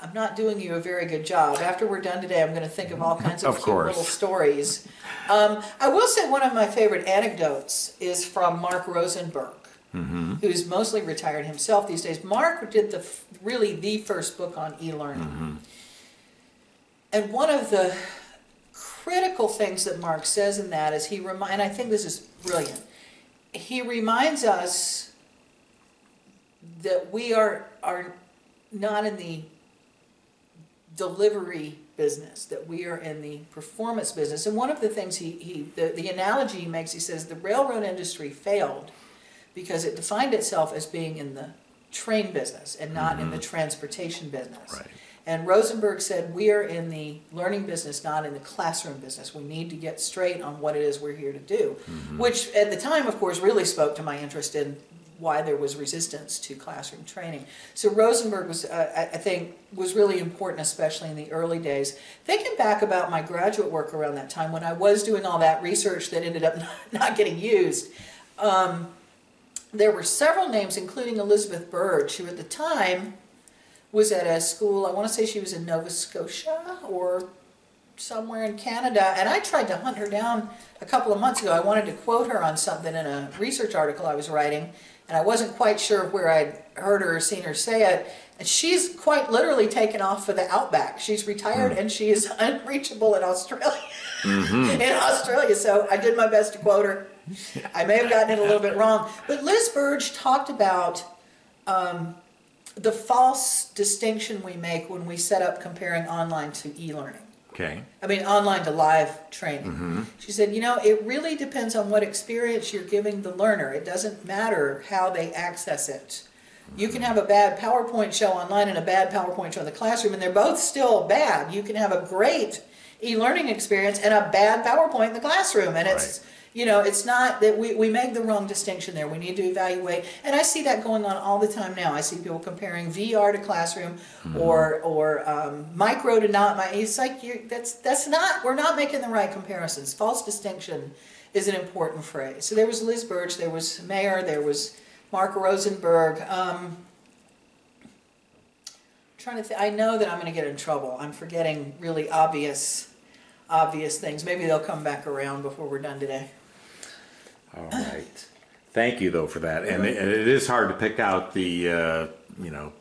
I'm not doing you a very good job. After we're done today, I'm going to think of all kinds of, Of cute course. little stories. Um, I will say one of my favorite anecdotes is from Marc Rosenberg, who's mostly retired himself these days. Marc did the f- really the first book on e-learning, and one of the critical things that Marc says in that is he remind, and I think this is brilliant. He reminds us that we are are not in the delivery business, that we are in the performance business. And one of the things he, he the, the analogy he makes, he says the railroad industry failed because it defined itself as being in the train business and not in the mm-hmm. transportation business. Right. And Rosenberg said, we are in the learning business, not in the classroom business. We need to get straight on what it is we're here to do. Mm-hmm. Which at the time, of course, really spoke to my interest in why there was resistance to classroom training. So Rosenberg was, uh, I think, was really important, especially in the early days. Thinking back about my graduate work around that time, when I was doing all that research that ended up not, getting used, um, there were several names, including Elizabeth Burge, who at the time was at a school, I want to say she was in Nova Scotia or somewhere in Canada, and I tried to hunt her down a couple of months ago. I wanted to quote her on something in a research article I was writing, and I wasn't quite sure where I'd heard her or seen her say it. And she's quite literally taken off for the outback. She's retired and she is unreachable in Australia. in Australia, so I did my best to quote her. I may have gotten it a little bit wrong, but Liz Burge talked about um, the false distinction we make when we set up comparing online to e-learning. Okay. I mean, online to live training. Mm-hmm. She said, you know, it really depends on what experience you're giving the learner. It doesn't matter how they access it. You can have a bad PowerPoint show online and a bad PowerPoint show in the classroom, and they're both still bad. You can have a great e-learning experience and a bad PowerPoint in the classroom, and it's you know, it's not that we, we make the wrong distinction there. We need to evaluate, and I see that going on all the time now. I see people comparing VR to classroom or or um, micro to not. My, it's like you're, that's that's not. We're not making the right comparisons. False distinction is an important phrase. So there was Liz Burge, there was Mayer, there was Marc Rosenberg. Um, trying to think. I know that I'm going to get in trouble. I'm forgetting really obvious obvious things. Maybe they'll come back around before we're done today. All right. Thank you, though, for that. And it, and it is hard to pick out the, uh, you know,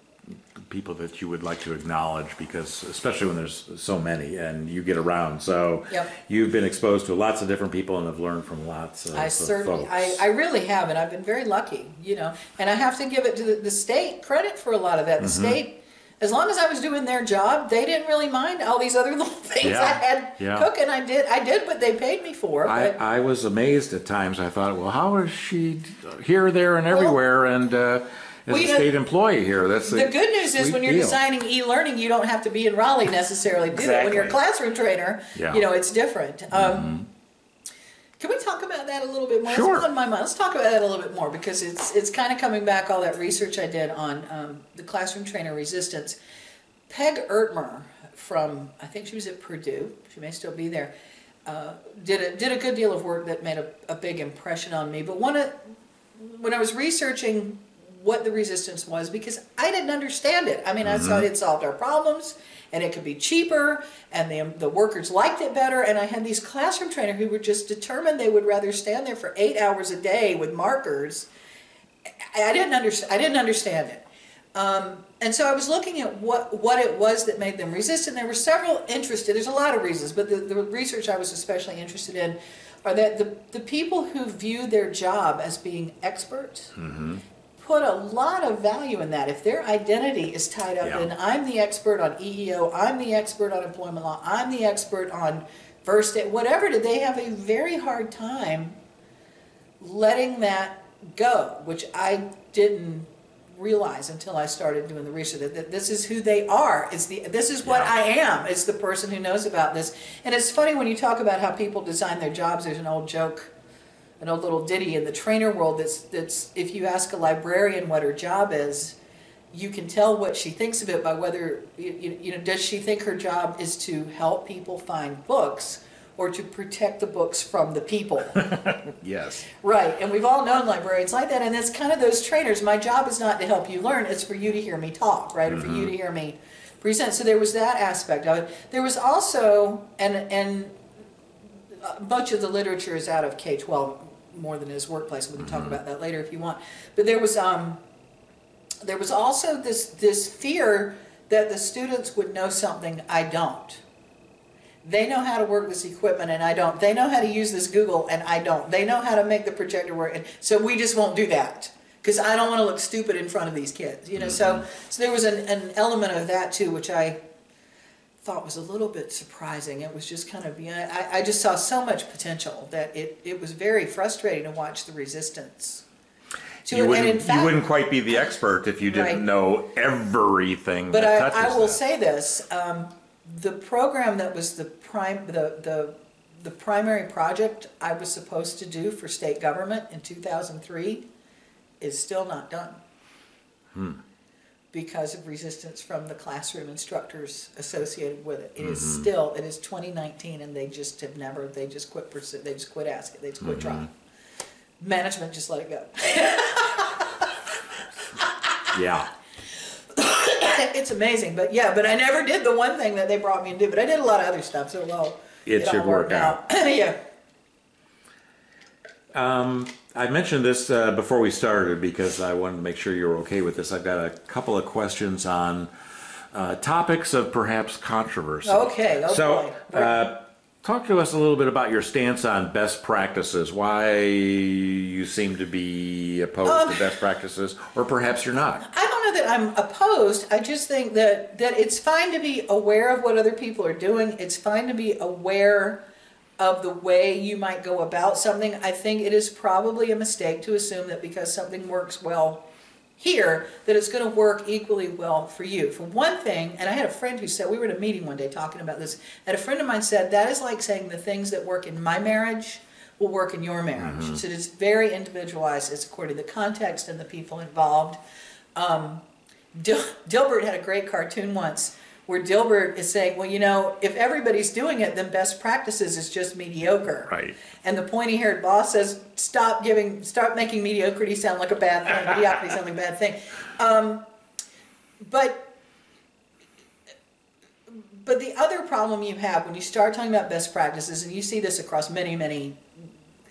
people that you would like to acknowledge because, especially when there's so many and you get around. So Yep. you've been exposed to lots of different people and have learned from lots of, I of certainly, folks. I, I really have, and I've been very lucky, you know. And I have to give it to the, the state credit for a lot of that. The Mm-hmm. state, as long as I was doing their job, they didn't really mind all these other little things Yeah, I had yeah. cooking. I did, I did what they paid me for. I, but I was amazed at times. I thought, well, how is she here, there, and everywhere? and uh, as Well, a state employee here, that's the good news is sweet when you're deal. designing e-learning, you don't have to be in Raleigh necessarily to do it. When you're a Exactly. classroom trainer, Yeah. Mm-hmm. you know, it's different. Um, Can we talk about that a little bit more? Sure. It's on my mind. Let's talk about that a little bit more because it's it's kind of coming back. All that research I did on um, the classroom trainer resistance. Peg Ertmer from I think she was at Purdue. She may still be there. Uh, did a did a good deal of work that made a, a big impression on me. But one of when I was researching what the resistance was because I didn't understand it. I mean, I thought it solved our problems and it could be cheaper and the, the workers liked it better. And I had these classroom trainers who were just determined they would rather stand there for eight hours a day with markers. I, didn't understand. I didn't understand it. Um, and so I was looking at what, what it was that made them resistant. There were several interested, there's a lot of reasons, but the, the research I was especially interested in are that the, the people who view their job as being experts put a lot of value in that. If their identity is tied up Yeah. in, I'm the expert on EEO, I'm the expert on employment law, I'm the expert on first aid, whatever, did they have a very hard time letting that go, which I didn't realize until I started doing the research that, that this is who they are. It's the this is what Yeah. I am. It's the person who knows about this. And it's funny when you talk about how people design their jobs. There's an old joke, an old little ditty in the trainer world that's that's if you ask a librarian what her job is, you can tell what she thinks of it by whether you, you, you know does she think her job is to help people find books or to protect the books from the people. Yes. Right, and we've all known librarians like that, and it's kind of those trainers. My job is not to help you learn; it's for you to hear me talk, right, or for you to hear me present. So there was that aspect of it. There was also, and and uh, much of the literature is out of K twelve more than his workplace. We can talk about that later if you want. But there was um, there was also this this fear that the students would know something I don't. They know how to work this equipment and I don't. They know how to use this Google and I don't. They know how to make the projector work and so we just won't do that because I don't want to look stupid in front of these kids. You know, so so there was an, an element of that too, which I thought was a little bit surprising. It was just kind of yeah, I, I just saw so much potential that it, it was very frustrating to watch the resistance. To You it. Wouldn't, fact, you wouldn't quite be the expert if you didn't Right. know everything But that I, I will that. say this, um, the program that was the prime, the, the, the primary project I was supposed to do for state government in two thousand three is still not done. Hmm. Because of resistance from the classroom instructors associated with it. It is Mm-hmm. still, it is twenty nineteen and they just have never, they just quit, they just quit asking, they just quit Mm-hmm. trying. Management just let it go. Yeah. it's amazing, but yeah, but I never did the one thing that they brought me to do. But I did a lot of other stuff, so well, It all should work out. yeah, I mentioned this uh, before we started because I wanted to make sure you were okay with this. I've got a couple of questions on uh, topics of perhaps controversy. Okay, oh so, uh, talk to us a little bit about your stance on best practices. Why you seem to be opposed Um, to best practices, or perhaps you're not. I don't know that I'm opposed. I just think that that it's fine to be aware of what other people are doing. It's fine to be aware of the way you might go about something. I think it is probably a mistake to assume that because something works well here that it's going to work equally well for you. For one thing, and I had a friend who said we were at a meeting one day talking about this, and a friend of mine said that is like saying the things that work in my marriage will work in your marriage. So it's very individualized. It's according to the context and the people involved. Um, Dil- Dilbert had a great cartoon once where Dilbert is saying, well, you know, if everybody's doing it, then best practices is just mediocre. Right. And the pointy-haired boss says, stop giving, stop making mediocrity sound like a bad thing, mediocrity sound like a bad thing. Um, but but the other problem you have when you start talking about best practices, and you see this across many, many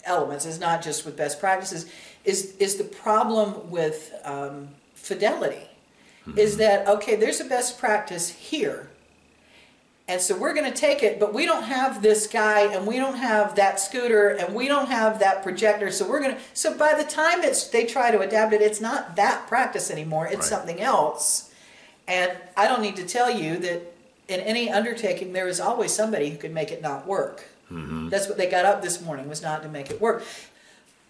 elements, is not just with best practices, is is the problem with um, fidelity. Is that okay? There's a best practice here, and so we're going to take it, but we don't have this guy, and we don't have that scooter, and we don't have that projector. So we're going to. So by the time it's they try to adapt it, it's not that practice anymore. It's Right. something else. And I don't need to tell you that in any undertaking, there is always somebody who can make it not work. Mm-hmm. That's what they got up this morning was not to make it work.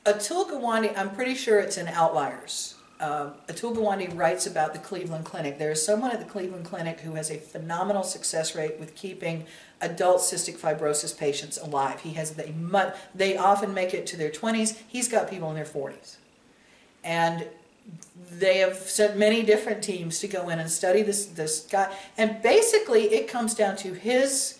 Atul Gawande, I'm pretty sure it's in Outliers. Um, Atul Gawande writes about the Cleveland Clinic. There is someone at the Cleveland Clinic who has a phenomenal success rate with keeping adult cystic fibrosis patients alive. He has they they often make it to their 20s. He's got people in their 40s, and they have sent many different teams to go in and study this this guy. And basically, it comes down to his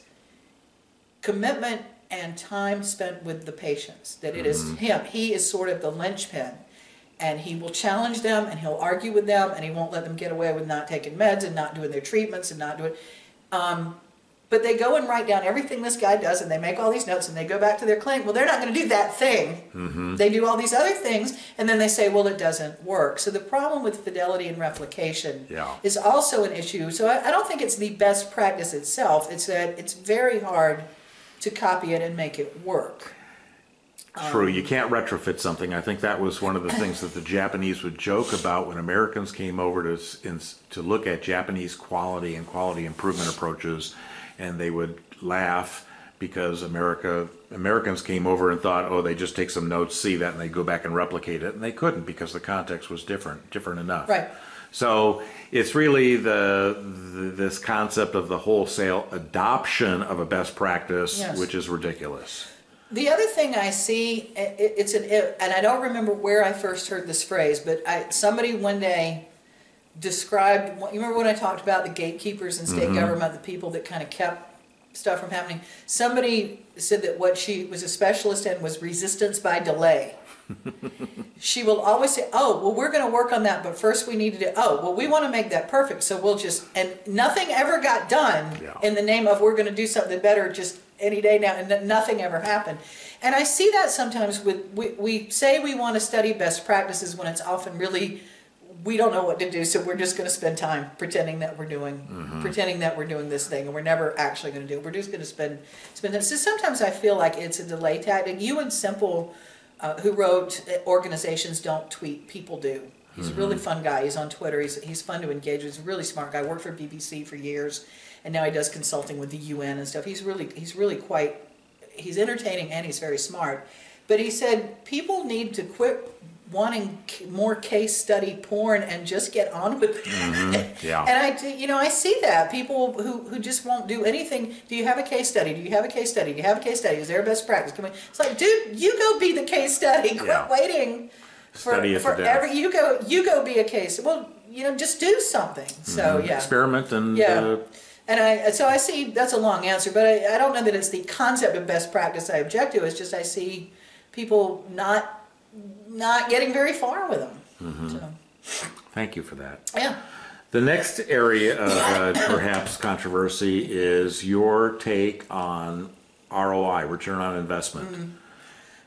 commitment and time spent with the patients. That it is him. He is sort of the linchpin. And he will challenge them and he'll argue with them and he won't let them get away with not taking meds and not doing their treatments and not doing. Um, but they go and write down everything this guy does and they make all these notes and they go back to their clinic. Well, they're not going to do that thing. They do all these other things and then they say, well, it doesn't work. So the problem with fidelity and replication Yeah. is also an issue. So I, I don't think it's the best practice itself. It's that it's very hard to copy it and make it work. True, you um, can't retrofit something. I think that was one of the things that the Japanese would joke about when Americans came over to in, to look at Japanese quality and quality improvement approaches, and they would laugh because America Americans came over and thought, oh, they just take some notes, see that, and they go back and replicate it, and they couldn't because the context was different, different enough. Right. So it's really the, the this concept of the wholesale adoption of a best practice, Yes. which is ridiculous. The other thing I see, it's an, and I don't remember where I first heard this phrase, but I, somebody one day described, you remember when I talked about the gatekeepers in state mm-hmm. government, the people that kind of kept stuff from happening? Somebody said that what she was a specialist in was resistance by delay. she will always say, "Oh, well, we're going to work on that, but first we need to do. Oh, well, we want to make that perfect, so we'll just." And nothing ever got done Yeah. in the name of we're going to do something better just any day now, and nothing ever happened. And I see that sometimes with we, we say we want to study best practices when it's often really we don't know what to do, so we're just going to spend time pretending that we're doing pretending that we're doing this thing, and we're never actually going to do it. We're just going to spend spend time. So sometimes I feel like it's a delay tactic. Euan Semple uh, who wrote uh, organizations don't tweet, people do. He's a really fun guy. He's on Twitter. He's, he's fun to engage with. He's a really smart guy. Worked for BBC for years, and now he does consulting with the UN and stuff. He's really he's really quite he's entertaining and he's very smart. But he said people need to quit wanting more case study porn and just get on with it. yeah. And I, you know, I see that people who, who just won't do anything. Do you have a case study? Do you have a case study? Do you have a case study? Is there a best practice? Can we, it's like, dude, you go be the case study. Quit Yeah. waiting for, Study for every. You go, you go be a case. Well, you know, just do something. So yeah. Experiment and Yeah. uh, And I, so I see, that's a long answer, but I, I don't know that it's the concept of best practice I object to, it's just I see people not, not getting very far with them. Mm-hmm. So, thank you for that. yeah. The next area of uh, perhaps controversy is your take on ROI, return on investment.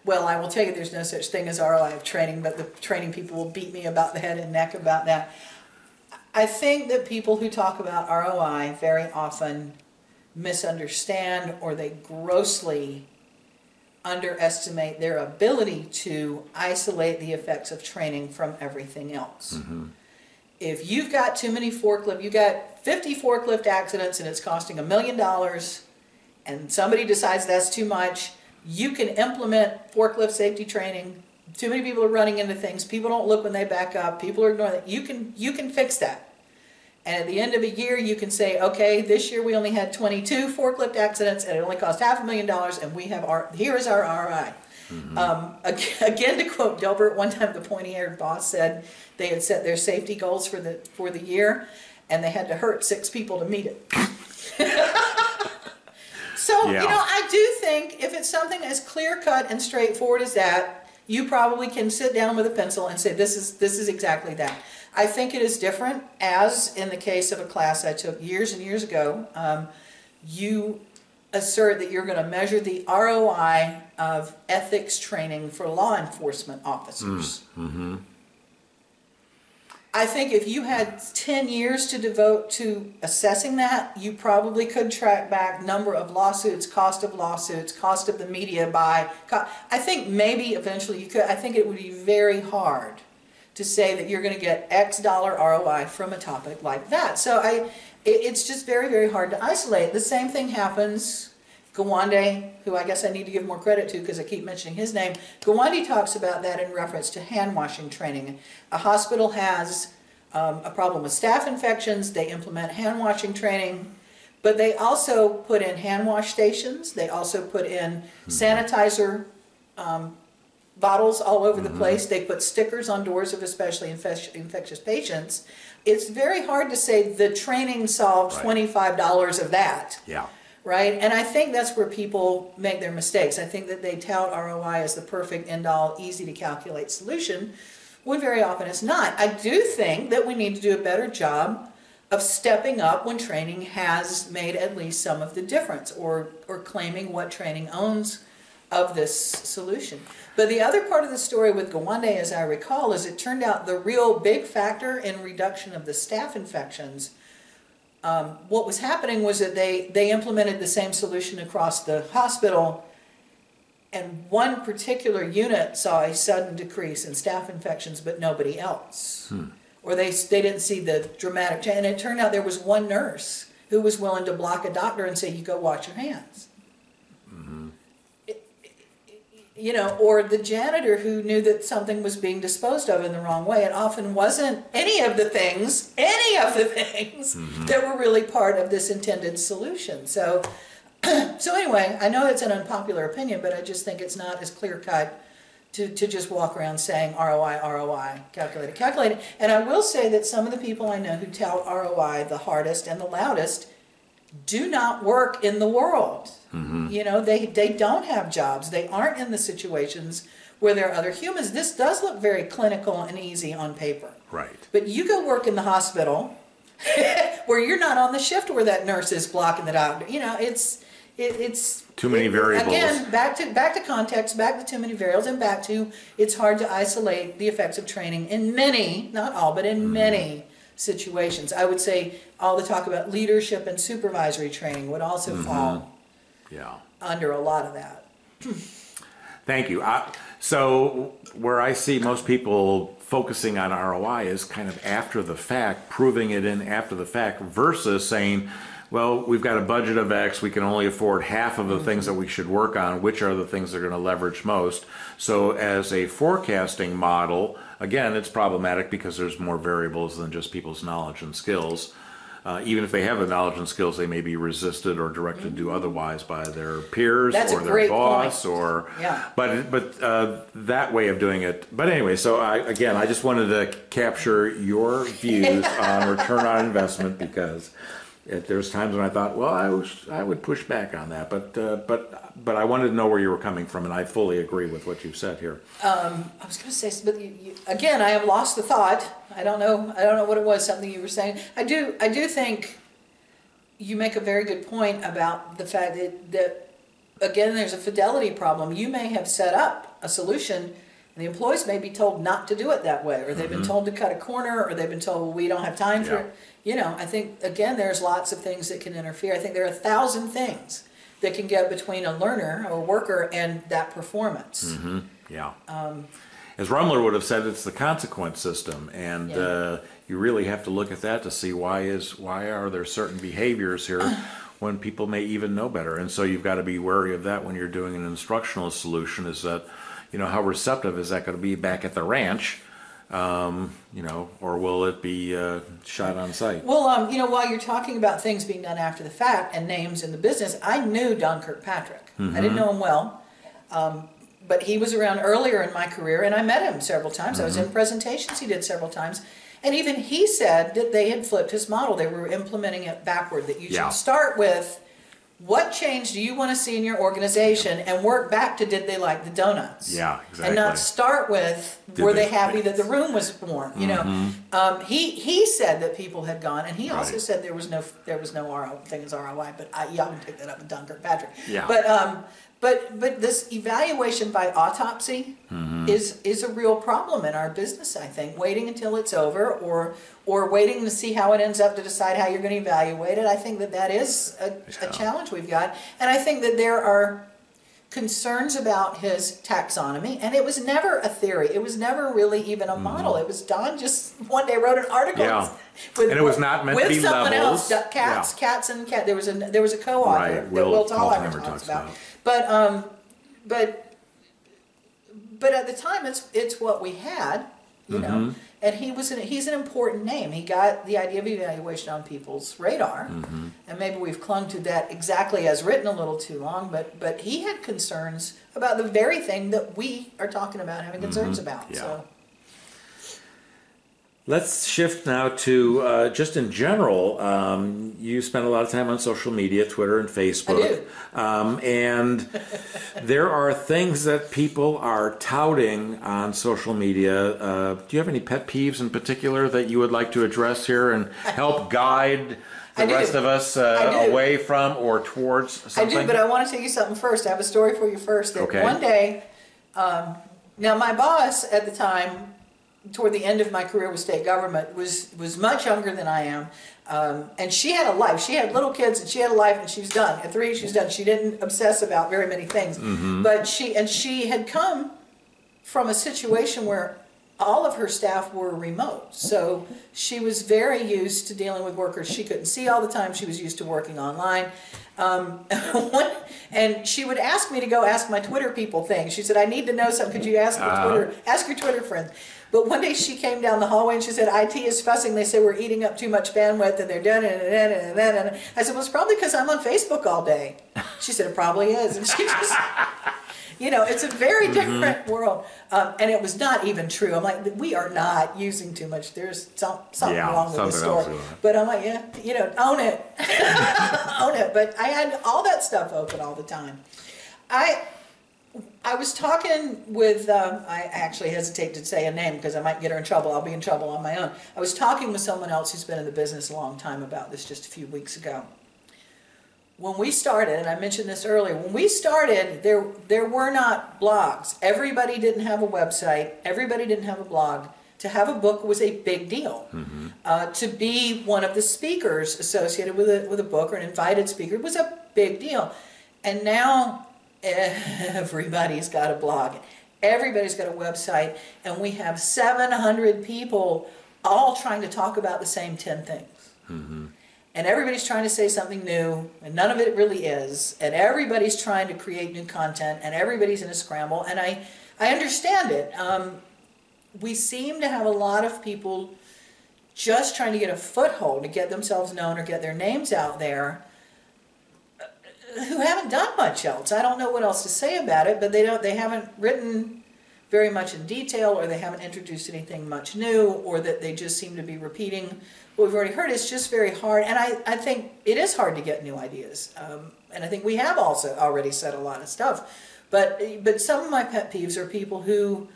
Well, I will tell you, there's no such thing as ROI of training, but the training people will beat me about the head and neck about that. I think that people who talk about ROI very often misunderstand or they grossly underestimate their ability to isolate the effects of training from everything else. Mm-hmm. If you've got too many forklift, you got 50 forklift accidents and it's costing a million dollars, and somebody decides that's too much, you can implement forklift safety training. Too many people are running into things. People don't look when they back up. People are ignoring that. You can you can fix that. And at the end of a year, you can say, okay, this year we only had 22 forklift accidents, and it only cost half a million dollars, and we have our here is our ROI. Um, again, to quote Dilbert, one time the pointy-haired boss said they had set their safety goals for the for the year, and they had to hurt six people to meet it. so Yeah. you know, I do think if it's something as clear cut and straightforward as that, you probably can sit down with a pencil and say, "This is this is exactly that." I think it is different, as in the case of a class I took years and years ago. Um, you assert that you're going to measure the ROI of ethics training for law enforcement officers. I think if you had 10 years to devote to assessing that, you probably could track back number of lawsuits, cost of lawsuits, cost of the media by. I think maybe eventually you could, I think it would be very hard to say that you're going to get X dollar ROI from a topic like that. So I, it, it's just very, very hard to isolate. The same thing happens. Gawande, who I guess I need to give more credit to because I keep mentioning his name, Gawande talks about that in reference to hand washing training. A hospital has um, a problem with staph infections, they implement hand washing training, but they also put in hand wash stations, they also put in sanitizer um, bottles all over the place. They put stickers on doors of especially infec- infectious patients. It's very hard to say the training solved Right. twenty-five dollars of that, Yeah. Right? And I think that's where people make their mistakes. I think that they tout ROI as the perfect end-all, easy to calculate solution, when very often it's not. I do think that we need to do a better job of stepping up when training has made at least some of the difference, or or claiming what training owns of this solution. But the other part of the story with Gawande, as I recall, is it turned out the real big factor in reduction of the staph infections. Um, what was happening was that they, they implemented the same solution across the hospital, and one particular unit saw a sudden decrease in staph infections, but nobody else. Or they, they didn't see the dramatic change. And it turned out there was one nurse who was willing to block a doctor and say, You go wash your hands you know, or the janitor who knew that something was being disposed of in the wrong way. It often wasn't any of the things, any of the things mm-hmm. that were really part of this intended solution. So, so anyway, I know it's an unpopular opinion, but I just think it's not as clear cut to, to just walk around saying ROI, ROI, calculate it, calculate it. And I will say that some of the people I know who tout ROI the hardest and the loudest do not work in the world. You know, they, they don't have jobs. They aren't in the situations where there are other humans. This does look very clinical and easy on paper. Right. But you go work in the hospital where you're not on the shift where that nurse is blocking the doctor. You know, it's it, it's Too many it- variables. Again, back to back to context, back to too many variables, and back to it's hard to isolate the effects of training in many, not all, but in Mm-hmm. many situations. I would say all the talk about leadership and supervisory training would also Mm-hmm. fall Yeah. under a lot of that. Thank you. I, so where I see most people focusing on ROI is kind of after the fact, proving it in after the fact versus saying, well, we've got a budget of X, we can only afford half of the things that we should work on, which are the things that are going to leverage most. So as a forecasting model, again, it's problematic because there's more variables than just people's knowledge and skills. Uh, even if they have the knowledge and skills, they may be resisted or directed to do otherwise by their peers That's or their boss point. or Yeah. but but uh, that way of doing it. But anyway, so I again, I just wanted to capture your views on return on investment because it, there's times when I thought, well, I was I would push back on that, but uh, but but I wanted to know where you were coming from, and I fully agree with what you've said here. I was going to say, but you, you, again, I have lost the thought. I don't know. I don't know what it was. Something you were saying. I do. I do think you make a very good point about the fact that that again, there's a fidelity problem. You may have set up a solution, and the employees may be told not to do it that way, or they've been told to cut a corner, or they've been told well, we don't have time for it. You know, I think again, there's lots of things that can interfere. I think there are a thousand things that can get between a learner or worker and that performance. Yeah. Um, As Rummler would have said, it's the consequence system, and Yeah. uh, you really have to look at that to see why is why are there certain behaviors here when people may even know better, and so you've got to be wary of that when you're doing an instructional solution. Is that you know how receptive is that going to be back at the ranch, um, you know, or will it be uh, shot on site? Well, um, you know, while you're talking about things being done after the fact and names in the business, I knew Don Kirkpatrick. I didn't know him well, um, but he was around earlier in my career, and I met him several times. I was in presentations he did several times, and even he said that they had flipped his model. They were implementing it backward. That you Yeah. should start with. What change do you want to see in your organization and work back to did they like the donuts? Yeah, exactly And not start with Did were they- they happy that the room was warm? You know, um, he he said that people had gone, and he also Right. said there was no there was no RO thing as ROI, but I, y'all can pick that up with Don Kirkpatrick. Yeah. But um, but but this evaluation by autopsy is is a real problem in our business. I think waiting until it's over, or or waiting to see how it ends up to decide how you're going to evaluate it. I think that that is a, Yeah. a challenge we've got, and I think that there are concerns about his taxonomy, and it was never a theory. It was never really even a model. It was Don just one day wrote an article. Mm-hmm. Yeah. With, And it was not meant to with be someone levels. else, cats, Yeah. cats and cat. There was a there was a co-author Right, that Will Will Thalheimer talks about. about. But um, but but at the time, it's it's what we had, you Mm-hmm. know. And he was an, he's an important name. He got the idea of evaluation on people's radar, Mm-hmm. and maybe we've clung to that exactly as written a little too long. But but he had concerns about the very thing that we are talking about having concerns about. Mm-hmm. Yeah. So Let's shift now to uh, just in general. Um, you spend a lot of time on social media, Twitter and Facebook. Um, and there are things that people are touting on social media. Uh, do you have any pet peeves in particular that you would like to address here and help guide the rest of us uh, away from or towards something? I do, but I want to tell you something first. I have a story for you first. That Okay. one day, um, now my boss at the time, toward the end of my career with state government, was was much younger than I am, um, and she had a life. She had little kids, and she had a life, and she was done. At three, she was done. She didn't obsess about very many things, Mm-hmm. but she and she had come from a situation where all of her staff were remote. So she was very used to dealing with workers she couldn't see all the time. She was used to working online. Um, and she would ask me to go ask my Twitter people things. She said, I need to know something. Could you ask your Twitter, ask your Twitter friends? But one day she came down the hallway and she said, IT is fussing. They say we're eating up too much bandwidth and they're done and and and and and. I said, well, it's probably because I'm on Facebook all day. She said, it probably is. And she just, you know, it's a very Mm-hmm. different world. Um, and it was not even true. I'm like, we are not using too much. There's some, something Yeah, wrong with the store. But I'm like, yeah, you know, own it. own it. But I had all that stuff open all the time. I I was talking with, um, I actually hesitate to say a name because I might get her in trouble. I'll be in trouble on my own. I was talking with someone else who's been in the business a long time about this just a few weeks ago. When we started, and I mentioned this earlier, when we started, there, there were not blogs. Everybody didn't have a website, everybody didn't have a blog. To have a book was a big deal. Uh, to be one of the speakers associated with a, with a book or an invited speaker was a big deal. And now everybody's got a blog, everybody's got a website, and we have 700 people all trying to talk about the same 10 things. And everybody's trying to say something new, and none of it really is. And everybody's trying to create new content, and everybody's in a scramble. And I, I understand it. Um, we seem to have a lot of people just trying to get a foothold to get themselves known or get their names out there who haven't done much else. I don't know what else to say about it, but they don't they haven't written very much in detail or they haven't introduced anything much new or that they just seem to be repeating what we've already heard. It's just very hard and I, I think it is hard to get new ideas. Um, and I think we have also already said a lot of stuff. But but some of my pet peeves are people who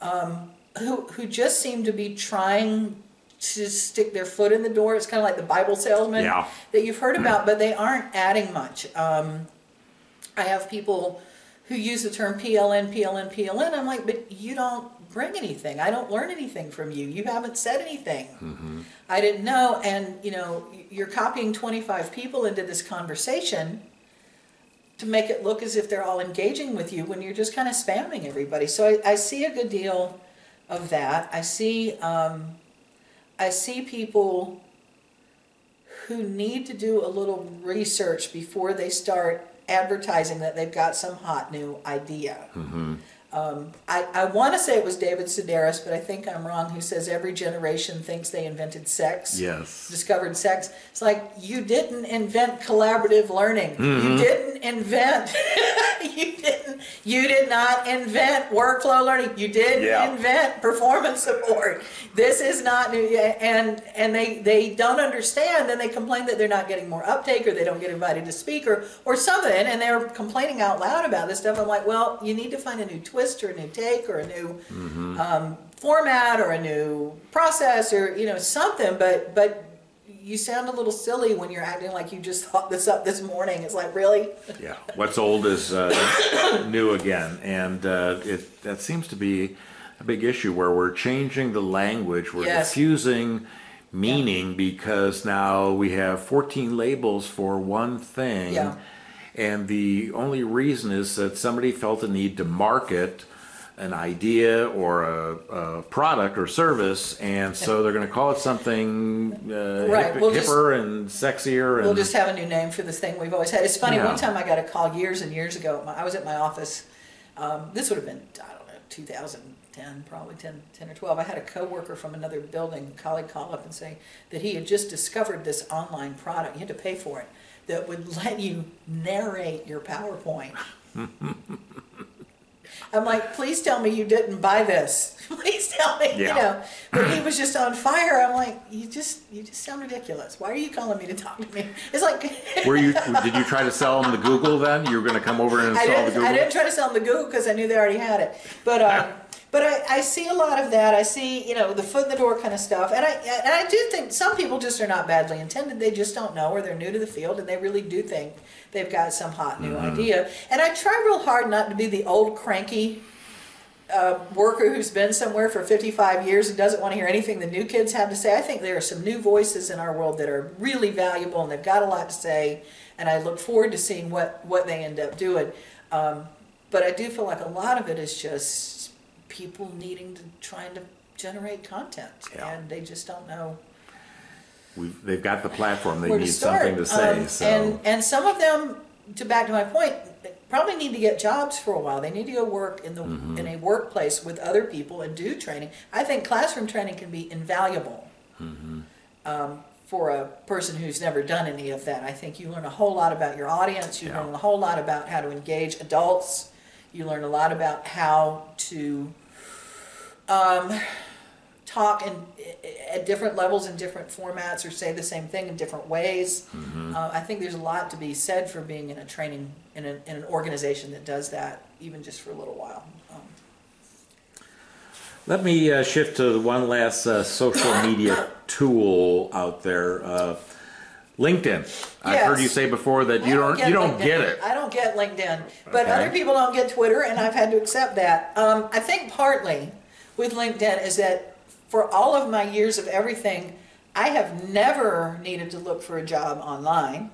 um, who who just seem to be trying to stick their foot in the door. It's kind of like the Bible salesman Yeah. that you've heard about, but they aren't adding much. Um, I have people who use the term PLN, PLN, PLN. I'm like, but you don't bring anything. I don't learn anything from you. You haven't said anything. I didn't know. And, you know, you're copying 25 people into this conversation to make it look as if they're all engaging with you when you're just kind of spamming everybody. So I, I see a good deal of that. I see, um, I see people who need to do a little research before they start advertising that they've got some hot new idea. Mm-hmm. Um, I, I want to say it was David Sedaris, but I think I'm wrong, who says every generation thinks they invented sex Yes. discovered sex. It's like you didn't invent collaborative learning. You didn't invent. you didn't. You did not invent workflow learning. You did Yeah. invent performance support. This is not new. And and they they don't understand. and they complain that they're not getting more uptake or they don't get invited to speak or or something. And they're complaining out loud about this stuff. I'm like, well, you need to find a new twist or a new take or a new um, format or a new process or you know something. But but you sound a little silly when you're acting like you just thought this up this morning. It's like, really? Yeah, what's old is uh, new again, and uh, it that seems to be a big issue where we're changing the language, we're Yes. diffusing meaning because now we have 14 labels for one thing, Yeah. And the only reason is that somebody felt a need to market an idea or a, a product or service, and so they're going to call it something uh, Right, hip- we'll just- hipper and sexier. And We'll just have a new name for this thing we've always had. It's funny, Yeah. one time I got a call years and years ago. I was at my office. Um, this would have been, I don't know, 2010, probably 10, 10 or 12. I had a coworker from another building, a colleague call up and say that he had just discovered this online product. You had to pay for it that would let you narrate your PowerPoint. I'm like, please tell me you didn't buy this. Please tell me, you know. But he was just on fire. I'm like, you just, you just sound ridiculous. Why are you calling me to talk to me? It's like, Were you? Did you try to sell them the Google then? You were going to come over and install the Google. I didn't try to sell them the Google because I knew they already had it. But um, but I, I see a lot of that. I see you know the foot in the door kind of stuff, and I and I do think some people just are not badly intended. They just don't know, or they're new to the field, and they really do think they've got some hot new Mm-hmm. idea. And I try real hard not to be the old cranky. Uh, worker who's been somewhere for 55 years and doesn't want to hear anything the new kids have to say. I think there are some new voices in our world that are really valuable and they've got a lot to say. And I look forward to seeing what, what they end up doing. Um, but I do feel like a lot of it is just people needing to trying to generate content, Yeah. and they just don't know We've, they've got the platform. They where need to start. something to say. Um, so and and some of them, to back to my point, they probably need to get jobs for a while. They need to go work in the Mm-hmm. in a workplace with other people and do training. I think classroom training can be invaluable. Mm-hmm. Um, for a person who's never done any of that, I think you learn a whole lot about your audience. You Yeah. learn a whole lot about how to engage adults. You learn a lot about how to um, talk in, at different levels in different formats or say the same thing in different ways. Uh, I think there's a lot to be said for being in a training in, a, in an organization that does that, even just for a little while. Um, let me uh, shift to the one last uh, social media tool out there. Uh, LinkedIn. I've heard you say before that you don't, you don't LinkedIn. get it. I don't get LinkedIn, but Okay. other people don't get Twitter, and I've had to accept that. Um, I think partly with LinkedIn is that for all of my years of everything, I have never needed to look for a job online,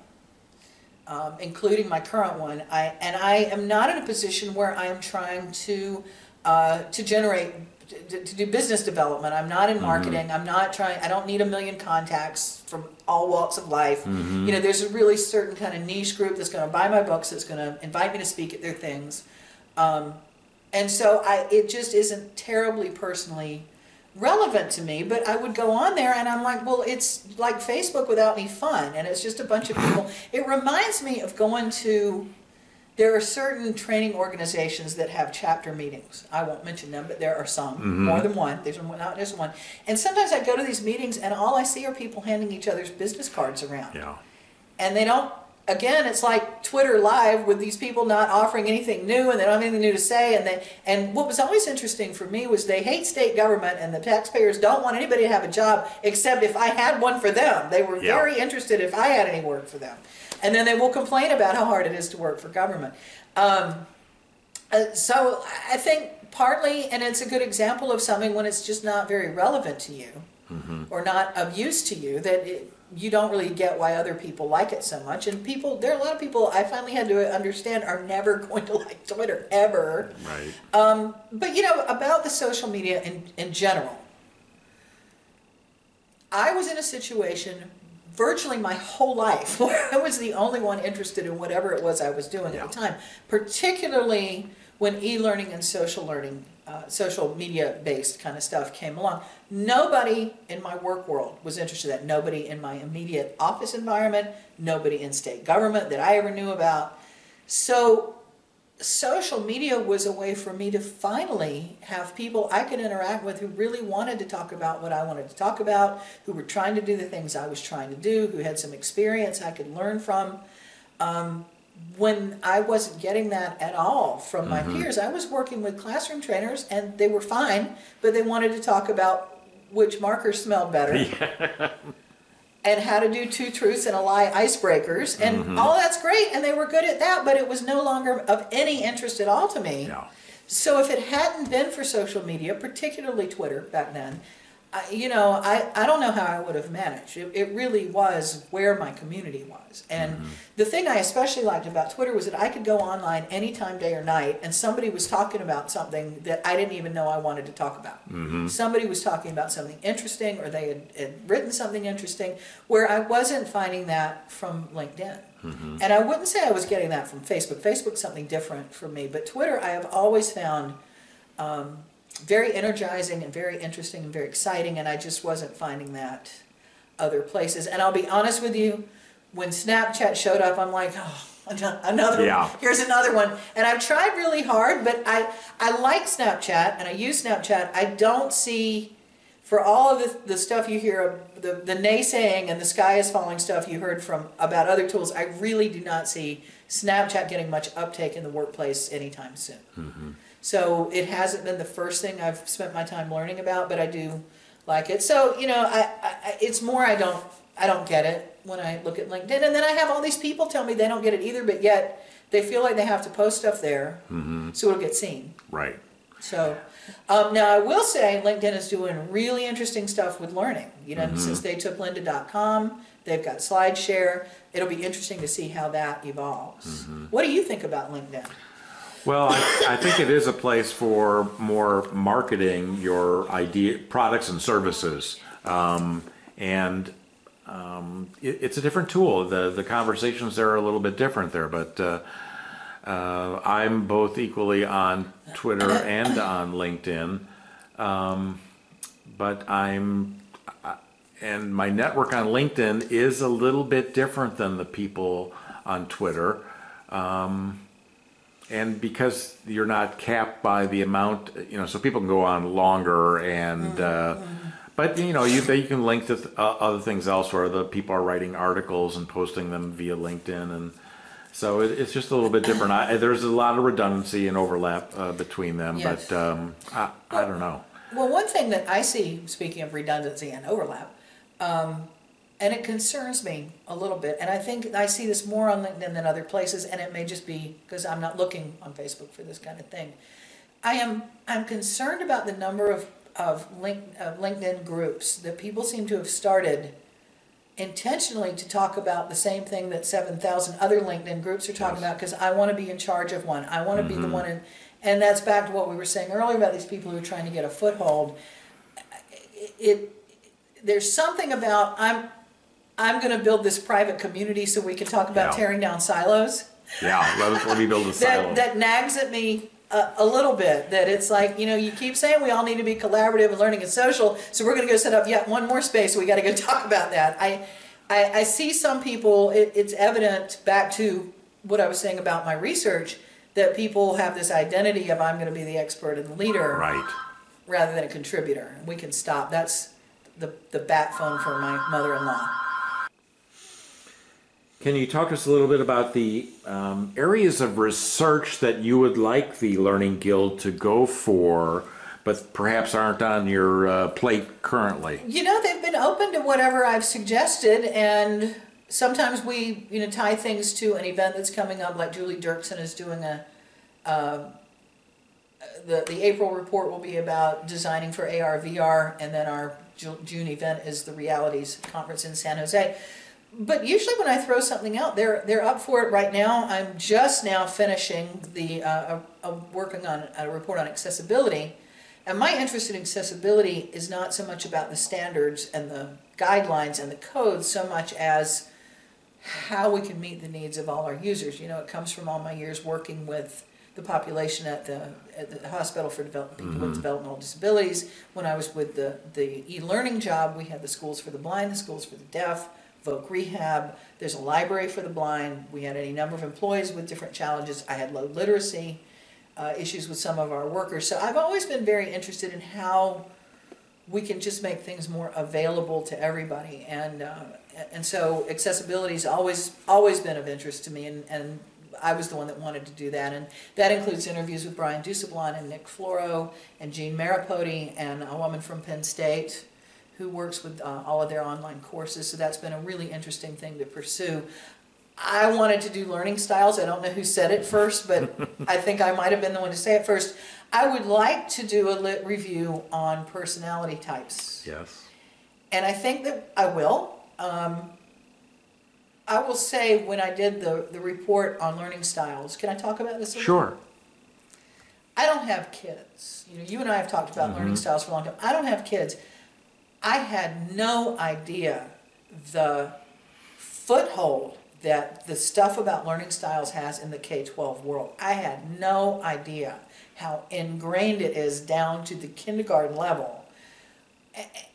um, including my current one. I and I am not in a position where I am trying to uh, to generate to, to do business development. I'm not in marketing. I'm not trying. I don't need a million contacts from all walks of life. You know, there's a really certain kind of niche group that's going to buy my books, that's going to invite me to speak at their things, um, and so I it just isn't terribly personally relevant to me, but I would go on there and I'm like, well, it's like Facebook without any fun, and it's just a bunch of people. It reminds me of going to. There are certain training organizations that have chapter meetings. I won't mention them, but there are some, mm-hmm. more than one. There's not just one. And sometimes I go to these meetings and all I see are people handing each other's business cards around Yeah. and they don't again it's like twitter live with these people not offering anything new and they don't have anything new to say. And they and what was always interesting for me was they hate state government and the taxpayers don't want anybody to have a job except if i had one for them. They were Yeah. very interested if i had any work for them. And then they will complain about how hard it is to work for government. Um, uh, so i think partly and it's a good example of something when it's just not very relevant to you or not of use to you that it, you don't really get why other people like it so much and people there are a lot of people i finally had to understand are never going to like twitter ever Right. um, but you know about the social media in, in general i was in a situation virtually my whole life where i was the only one interested in whatever it was i was doing Yeah. at the time particularly when e-learning and social learning uh, social media based kind of stuff came along. Nobody in my work world was interested in that. Nobody in my immediate office environment. Nobody in state government that i ever knew about. So social media was a way for me to finally have people I could interact with who really wanted to talk about what I wanted to talk about, who were trying to do the things I was trying to do, who had some experience I could learn from. Um, when I wasn't getting that at all from my peers, I was working with classroom trainers and they were fine, but they wanted to talk about which marker smelled better. and how to do two truths and a lie icebreakers, and Mm-hmm. all that's great, and they were good at that, but it was no longer of any interest at all to me. Yeah. So if it hadn't been for social media, particularly Twitter back then, I, you know, I, I don't know how I would have managed. It, it really was where my community was. And mm-hmm. the thing I especially liked about Twitter was that I could go online anytime, day or night, and somebody was talking about something that I didn't even know I wanted to talk about. Mm-hmm. Somebody was talking about something interesting, or they had, had written something interesting, where I wasn't finding that from LinkedIn. Mm-hmm. And I wouldn't say I was getting that from Facebook. Facebook's something different for me, but Twitter I have always found um, very energizing and very interesting and very exciting, and I just wasn't finding that other places. And I'll be honest with you, when Snapchat showed up, I'm like, oh, another Yeah. here's another one. And I've tried really hard, but I I like Snapchat and I use Snapchat. I don't see for all of the, the stuff you hear, the, the naysaying and the sky is falling stuff you heard from about other tools, I really do not see Snapchat getting much uptake in the workplace anytime soon. Mm-hmm. So it hasn't been the first thing I've spent my time learning about, but I do like it. So you know, I, I it's more I don't I don't get it when I look at LinkedIn, and then I have all these people tell me they don't get it either, but yet they feel like they have to post stuff there mm-hmm. so it'll get seen. Right. So um, now I will say LinkedIn is doing really interesting stuff with learning. You know, mm-hmm. since they took lynda.com, they've got SlideShare. It'll be interesting to see how that evolves. Mm-hmm. What do you think about LinkedIn? Well, I, I think it is a place for more marketing your idea, products and services, um, and um, it, it's a different tool. the The conversations there are a little bit different there, but uh, uh, I'm both equally on Twitter and on LinkedIn. Um, but I'm, and my network on LinkedIn is a little bit different than the people on Twitter. And because you're not capped by the amount, you know, so people can go on longer and, uh, but you know, you, you can link to th- uh, other things elsewhere. The people are writing articles and posting them via LinkedIn. And so it, it's just a little bit different. I, there's a lot of redundancy and overlap uh, between them, Yes. but um, I, I don't know. Well, one thing that I see, speaking of redundancy and overlap, um, and it concerns me a little bit, and I think I see this more on LinkedIn than other places, and it may just be because I'm not looking on Facebook for this kind of thing. I am I'm concerned about the number of of, link, of LinkedIn groups that people seem to have started intentionally to talk about the same thing that 7,000 other LinkedIn groups are talking Yes. about because I want to be in charge of one. I want to be the mm-hmm. one in, and that's back to what we were saying earlier about these people who are trying to get a foothold. It, it there's something about I'm I'm going to build this private community so we can talk about Yeah. tearing down silos Yeah, let, us, let me build a silo. that, that nags at me a, a little bit. That it's like, you know, you keep saying we all need to be collaborative and learning and social, so we're going to go set up yet one more space. We got to go talk about that. I, I, I see some people. It, it's evident back to what I was saying about my research that people have this identity of I'm going to be the expert and the leader right. rather than a contributor. We can stop. That's the the bat phone for my mother-in-law. Can you talk to us a little bit about the um, areas of research that you would like the Learning Guild to go for, but perhaps aren't on your uh, plate currently? You know, they've been open to whatever I've suggested, and sometimes we, you know, tie things to an event that's coming up. Like Julie Dirksen is doing a. Uh, the the April report will be about designing for AR VR, and then our June event is the Realities Conference in San Jose. But usually, when I throw something out, they're they're up for it right now. I'm just now finishing the uh, working on a report on accessibility, and my interest in accessibility is not so much about the standards and the guidelines and the codes, so much as how we can meet the needs of all our users. You know, it comes from all my years working with the population at the at the hospital for develop, people with developmental disabilities. When I was with the the e-learning job, we had the schools for the blind, the schools for the deaf, Voc Rehab. There's a library for the blind. We had any number of employees with different challenges. I had low literacy uh, issues with some of our workers. So I've always been very interested in how we can just make things more available to everybody and uh, and so accessibility's always always been of interest to me and, and I was the one that wanted to do that and that includes interviews with Brian Dusablon and Nick Floro and Jean Marrapodi and a woman from Penn State who works with uh, all of their online courses. So that's been a really interesting thing to pursue. I wanted to do learning styles. I don't know who said it first, but I think I might have been the one to say it first. I would like to do a lit review on personality types. Yes. And I think that I will. Um, I will say when I did the, the report on learning styles, can I talk about this a little? Sure. I don't have kids. You know, you and I have talked about learning styles for a long time. I don't have kids. I had no idea the foothold that the stuff about learning styles has in the K-12 world. I had no idea how ingrained it is down to the kindergarten level.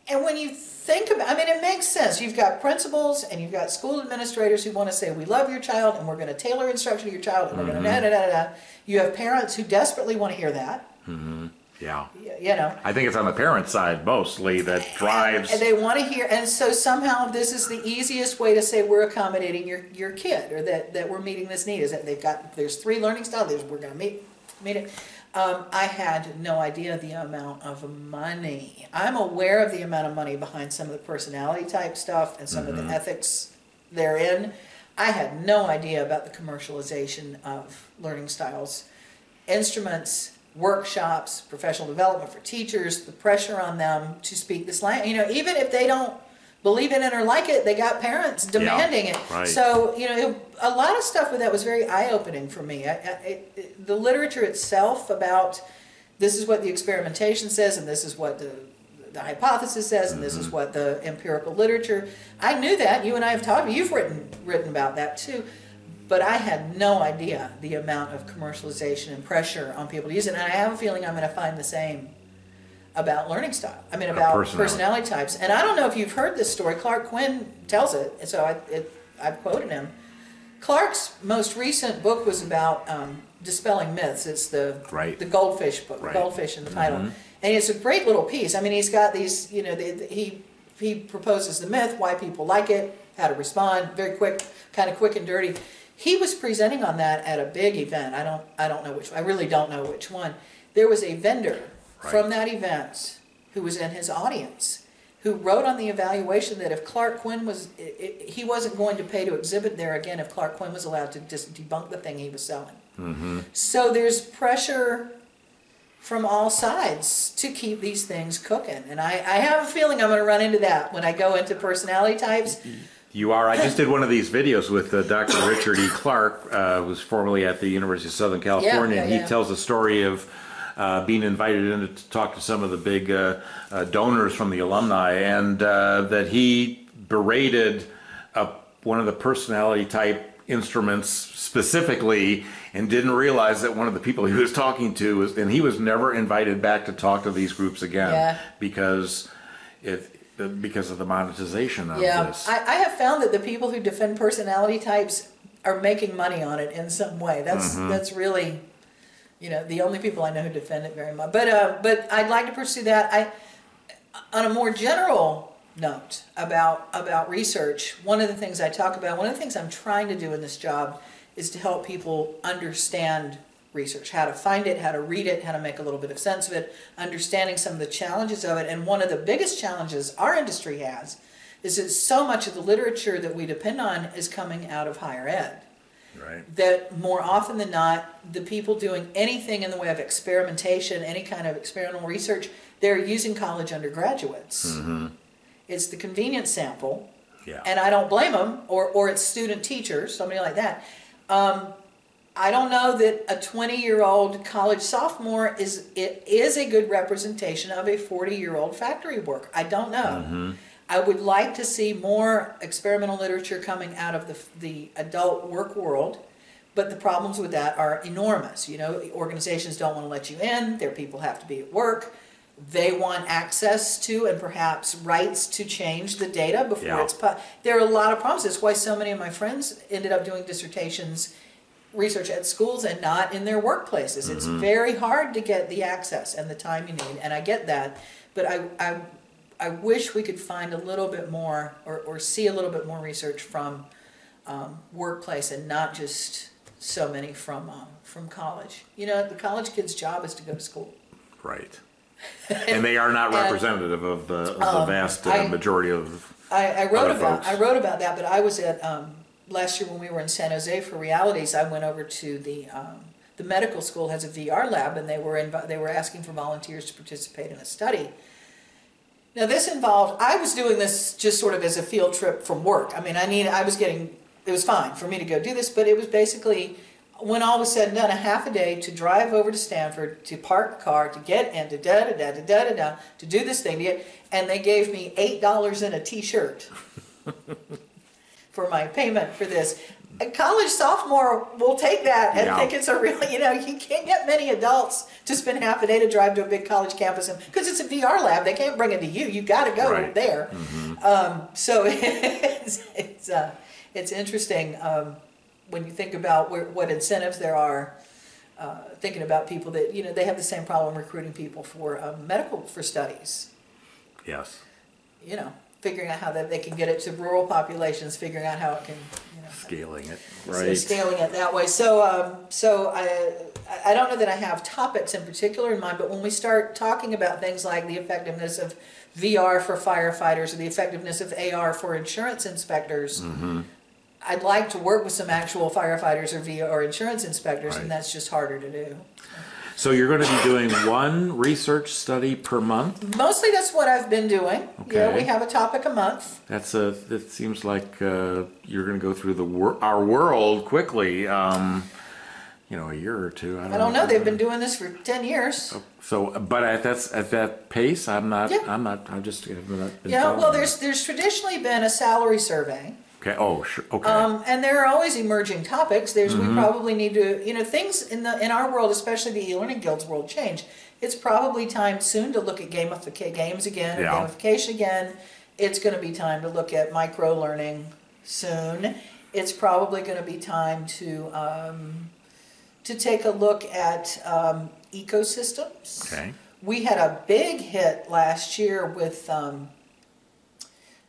And when you think about, I mean, it makes sense. You've got principals and you've got school administrators who want to say, we love your child and we're going to tailor instruction to your child and we're going to mm-hmm. da da da da. You have parents who desperately want to hear that, mm-hmm. Yeah. you know. I think it's on the parent side mostly that drives. And they want to hear, and so somehow this is the easiest way to say we're accommodating your, your kid, or that, that we're meeting this need, is that they've got, there's three learning styles, there's, we're gonna meet, meet it. Um, I had no idea the amount of money. I'm aware of the amount of money behind some of the personality type stuff and some of the ethics therein. I had no idea about the commercialization of learning styles instruments, workshops, professional development for teachers, the pressure on them to speak this language. You know, even if they don't believe in it or like it, they got parents demanding it. right. So, you know, it, a lot of stuff with that was very eye opening for me. I, I, it, it- the literature itself about this is what the experimentation says and this is what the the hypothesis says, and this is mm-hmm. what the empirical literature. I knew that. You and I have talked. You've written written about that too, but I had no idea the amount of commercialization and pressure on people to use it. And I have a feeling I'm going to find the same about learning style. I mean, about personality. personality types. And I don't know if you've heard this story. Clark Quinn tells it, and so I it, I've quoted him. Clark's most recent book was about um, dispelling myths. It's the Right. the goldfish book, Right. goldfish in the title, and it's a great little piece. I mean, he's got these, you know, the, the- he he proposes the myth, why people like it, how to respond, very quick, kind of quick and dirty. He was presenting on that at a big event. I don't I don't know which. I really don't know which one. There was a vendor from that event who was in his audience who wrote on the evaluation that if Clark Quinn was, i i he wasn't going to pay to exhibit there again if Clark Quinn was allowed to just debunk the thing he was selling. Mm-hmm. So there's pressure from all sides to keep these things cooking. And I, I have a feeling I'm going to run into that when I go into personality types. Mm-hmm. You are. I just did one of these videos with uh, Dr. Richard E. Clark, uh, who was formerly at the University of Southern California, yeah, and he yeah. tells the story of uh, being invited in to talk to some of the big uh, uh, donors from the alumni, and uh, that he berated one of the personality type instruments specifically and didn't realize that one of the people he was talking to was and he was never invited back to talk to these groups again Yeah. because it because of the monetization of Yeah, this I, I have found that the people who defend personality types are making money on it in some way. That's that's really, you know, the only people I know who defend it very much. But uh, but I'd like to pursue that. I, on a more general note about about research, one of the things I talk about, one of the things I'm trying to do in this job, is to help people understand research, how to find it, how to read it, how to make a little bit of sense of it, understanding some of the challenges of it. And one of the biggest challenges our industry has is that so much of the literature that we depend on is coming out of higher ed right that more often than not, the people doing anything in the way of experimentation, any kind of experimental research, they're using college undergraduates. It's the convenience sample, yeah and I don't blame them, or, or it's student teachers, somebody like that. Um, I don't know that a 20 year old college sophomore is it is a good representation of a 40 year old factory worker. I don't know. Mm-hmm. I would like to see more experimental literature coming out of the, the adult work world, but the problems with that are enormous. You know, organizations don't want to let you in, their people have to be at work. They want access to and perhaps rights to change the data before Yeah. it's pu- there are a lot of problems. That's why so many of my friends ended up doing dissertations research at schools and not in their workplaces. It's very hard to get the access and the time you need, and I get that. But I, I, I wish we could find a little bit more or, or see a little bit more research from um, workplace and not just so many from um, from college. You know, the college kid's job is to go to school. right And they are not And- representative of the, of the Um, vast uh, I- majority of, I, I wrote about folks. I wrote about that, but I was at um, last year when we were in San Jose for Realities. I went over to the um, the medical school has a VR lab, and they were invi- they were asking for volunteers to participate in a study. Now this involved I was doing this just sort of as a field trip from work. I mean, I need I was getting it was fine for me to go do this, but it was basically when all was said and done, a half a day to drive over to Stanford to park the car to get into da da da da da da da to do this thing to get, and they gave me eight dollars in a T-shirt for my payment for this. A college sophomore will take that and Yeah. think it's a really, you know, you can't get many adults to spend half a day to drive to a big college campus because it's a VR lab. They can't bring it to you. You've got to go Right. there. Um, so it's it's uh, it's interesting um, when you think about where, what incentives there are. Uh, thinking about people that you know they have the same problem recruiting people for um, medical for studies yes, you know, figuring out how that they can get it to rural populations, figuring out how it can, you know, scaling it, so right? scaling it that way. So, um, so I, I don't know that I have topics in particular in mind, but when we start talking about things like the effectiveness of VR for firefighters or the effectiveness of AR for insurance inspectors, Mm-hmm. I'd like to work with some actual firefighters or VR or insurance inspectors, Right. and that's just harder to do. So you're going to be doing one research study per month? Mostly that's what I've been doing. Okay. Yeah, we have a topic a month. That's a, that seems like uh, you're going to go through the wor- our world quickly, um, you know, a year or two. I don't, I don't know, they've been doing this for ten years. So, but at that, at that pace, I'm not, Yeah. I'm not, I'm just. have not Yeah, well, there's, there's traditionally been a salary survey. Okay, oh, sure, okay. Um, and there are always emerging topics. There's, Mm-hmm. we probably need to, you know, things in the, in our world, especially the e-learning guilds world change. It's probably time soon to look at gamification, games again, Yeah. gamification again. It's gonna be time to look at micro-learning soon. It's probably gonna be time to, um, to take a look at, um, ecosystems. Okay. We had a big hit last year with um,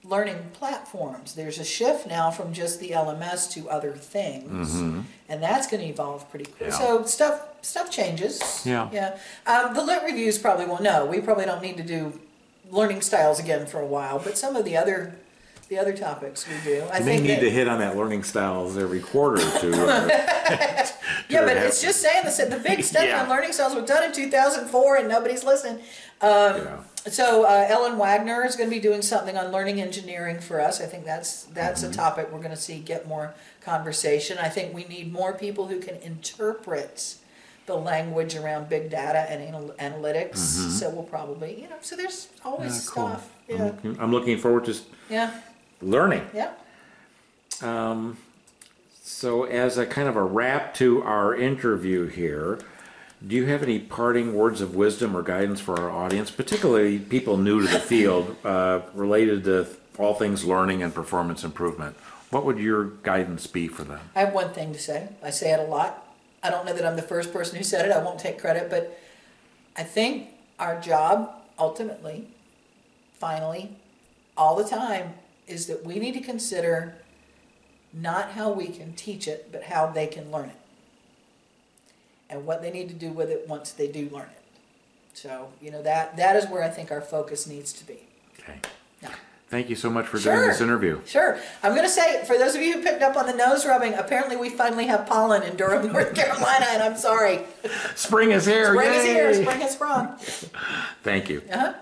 learning platforms. There's a shift now from just the LMS to other things, and that's going to evolve pretty quickly. Yeah. So stuff stuff changes. Yeah. yeah. Um, the lit reviews probably won't. No, we probably don't need to do learning styles again for a while. But some of the other the other topics we do. I You may think need that- to hit on that learning styles every quarter or two. uh, Yeah, but it's just saying this. The big study Yeah. on learning styles was done in 2004, and nobody's listening. Um, Yeah. So uh, Ellen Wagner is going to be doing something on learning engineering for us. I think that's that's Mm-hmm. a topic we're going to see get more conversation. I think we need more people who can interpret the language around big data and anal- analytics. So we'll probably, you know, so there's always Mm-hmm. Yeah, cool. stuff. I'm looking, I'm looking forward to s- yeah, learning. yeah. So, as a kind of a wrap to our interview here, do you have any parting words of wisdom or guidance for our audience, particularly people new to the field, uh, related to all things learning and performance improvement? What would your guidance be for them? I have one thing to say. I say it a lot. I don't know that I'm the first person who said it. I won't take credit, but I think our job ultimately, finally, all the time, is that we need to consider not how we can teach it, but how they can learn it. And what they need to do with it once they do learn it. So, you know, that that is where I think our focus needs to be. Okay. Yeah. Thank you so much for doing this interview. Sure. I'm going to say, for those of you who picked up on the nose rubbing, apparently we finally have pollen in Durham, North Carolina, and I'm sorry. Spring is here. Spring is here. Yay! Spring has sprung. Thank you. Uh-huh.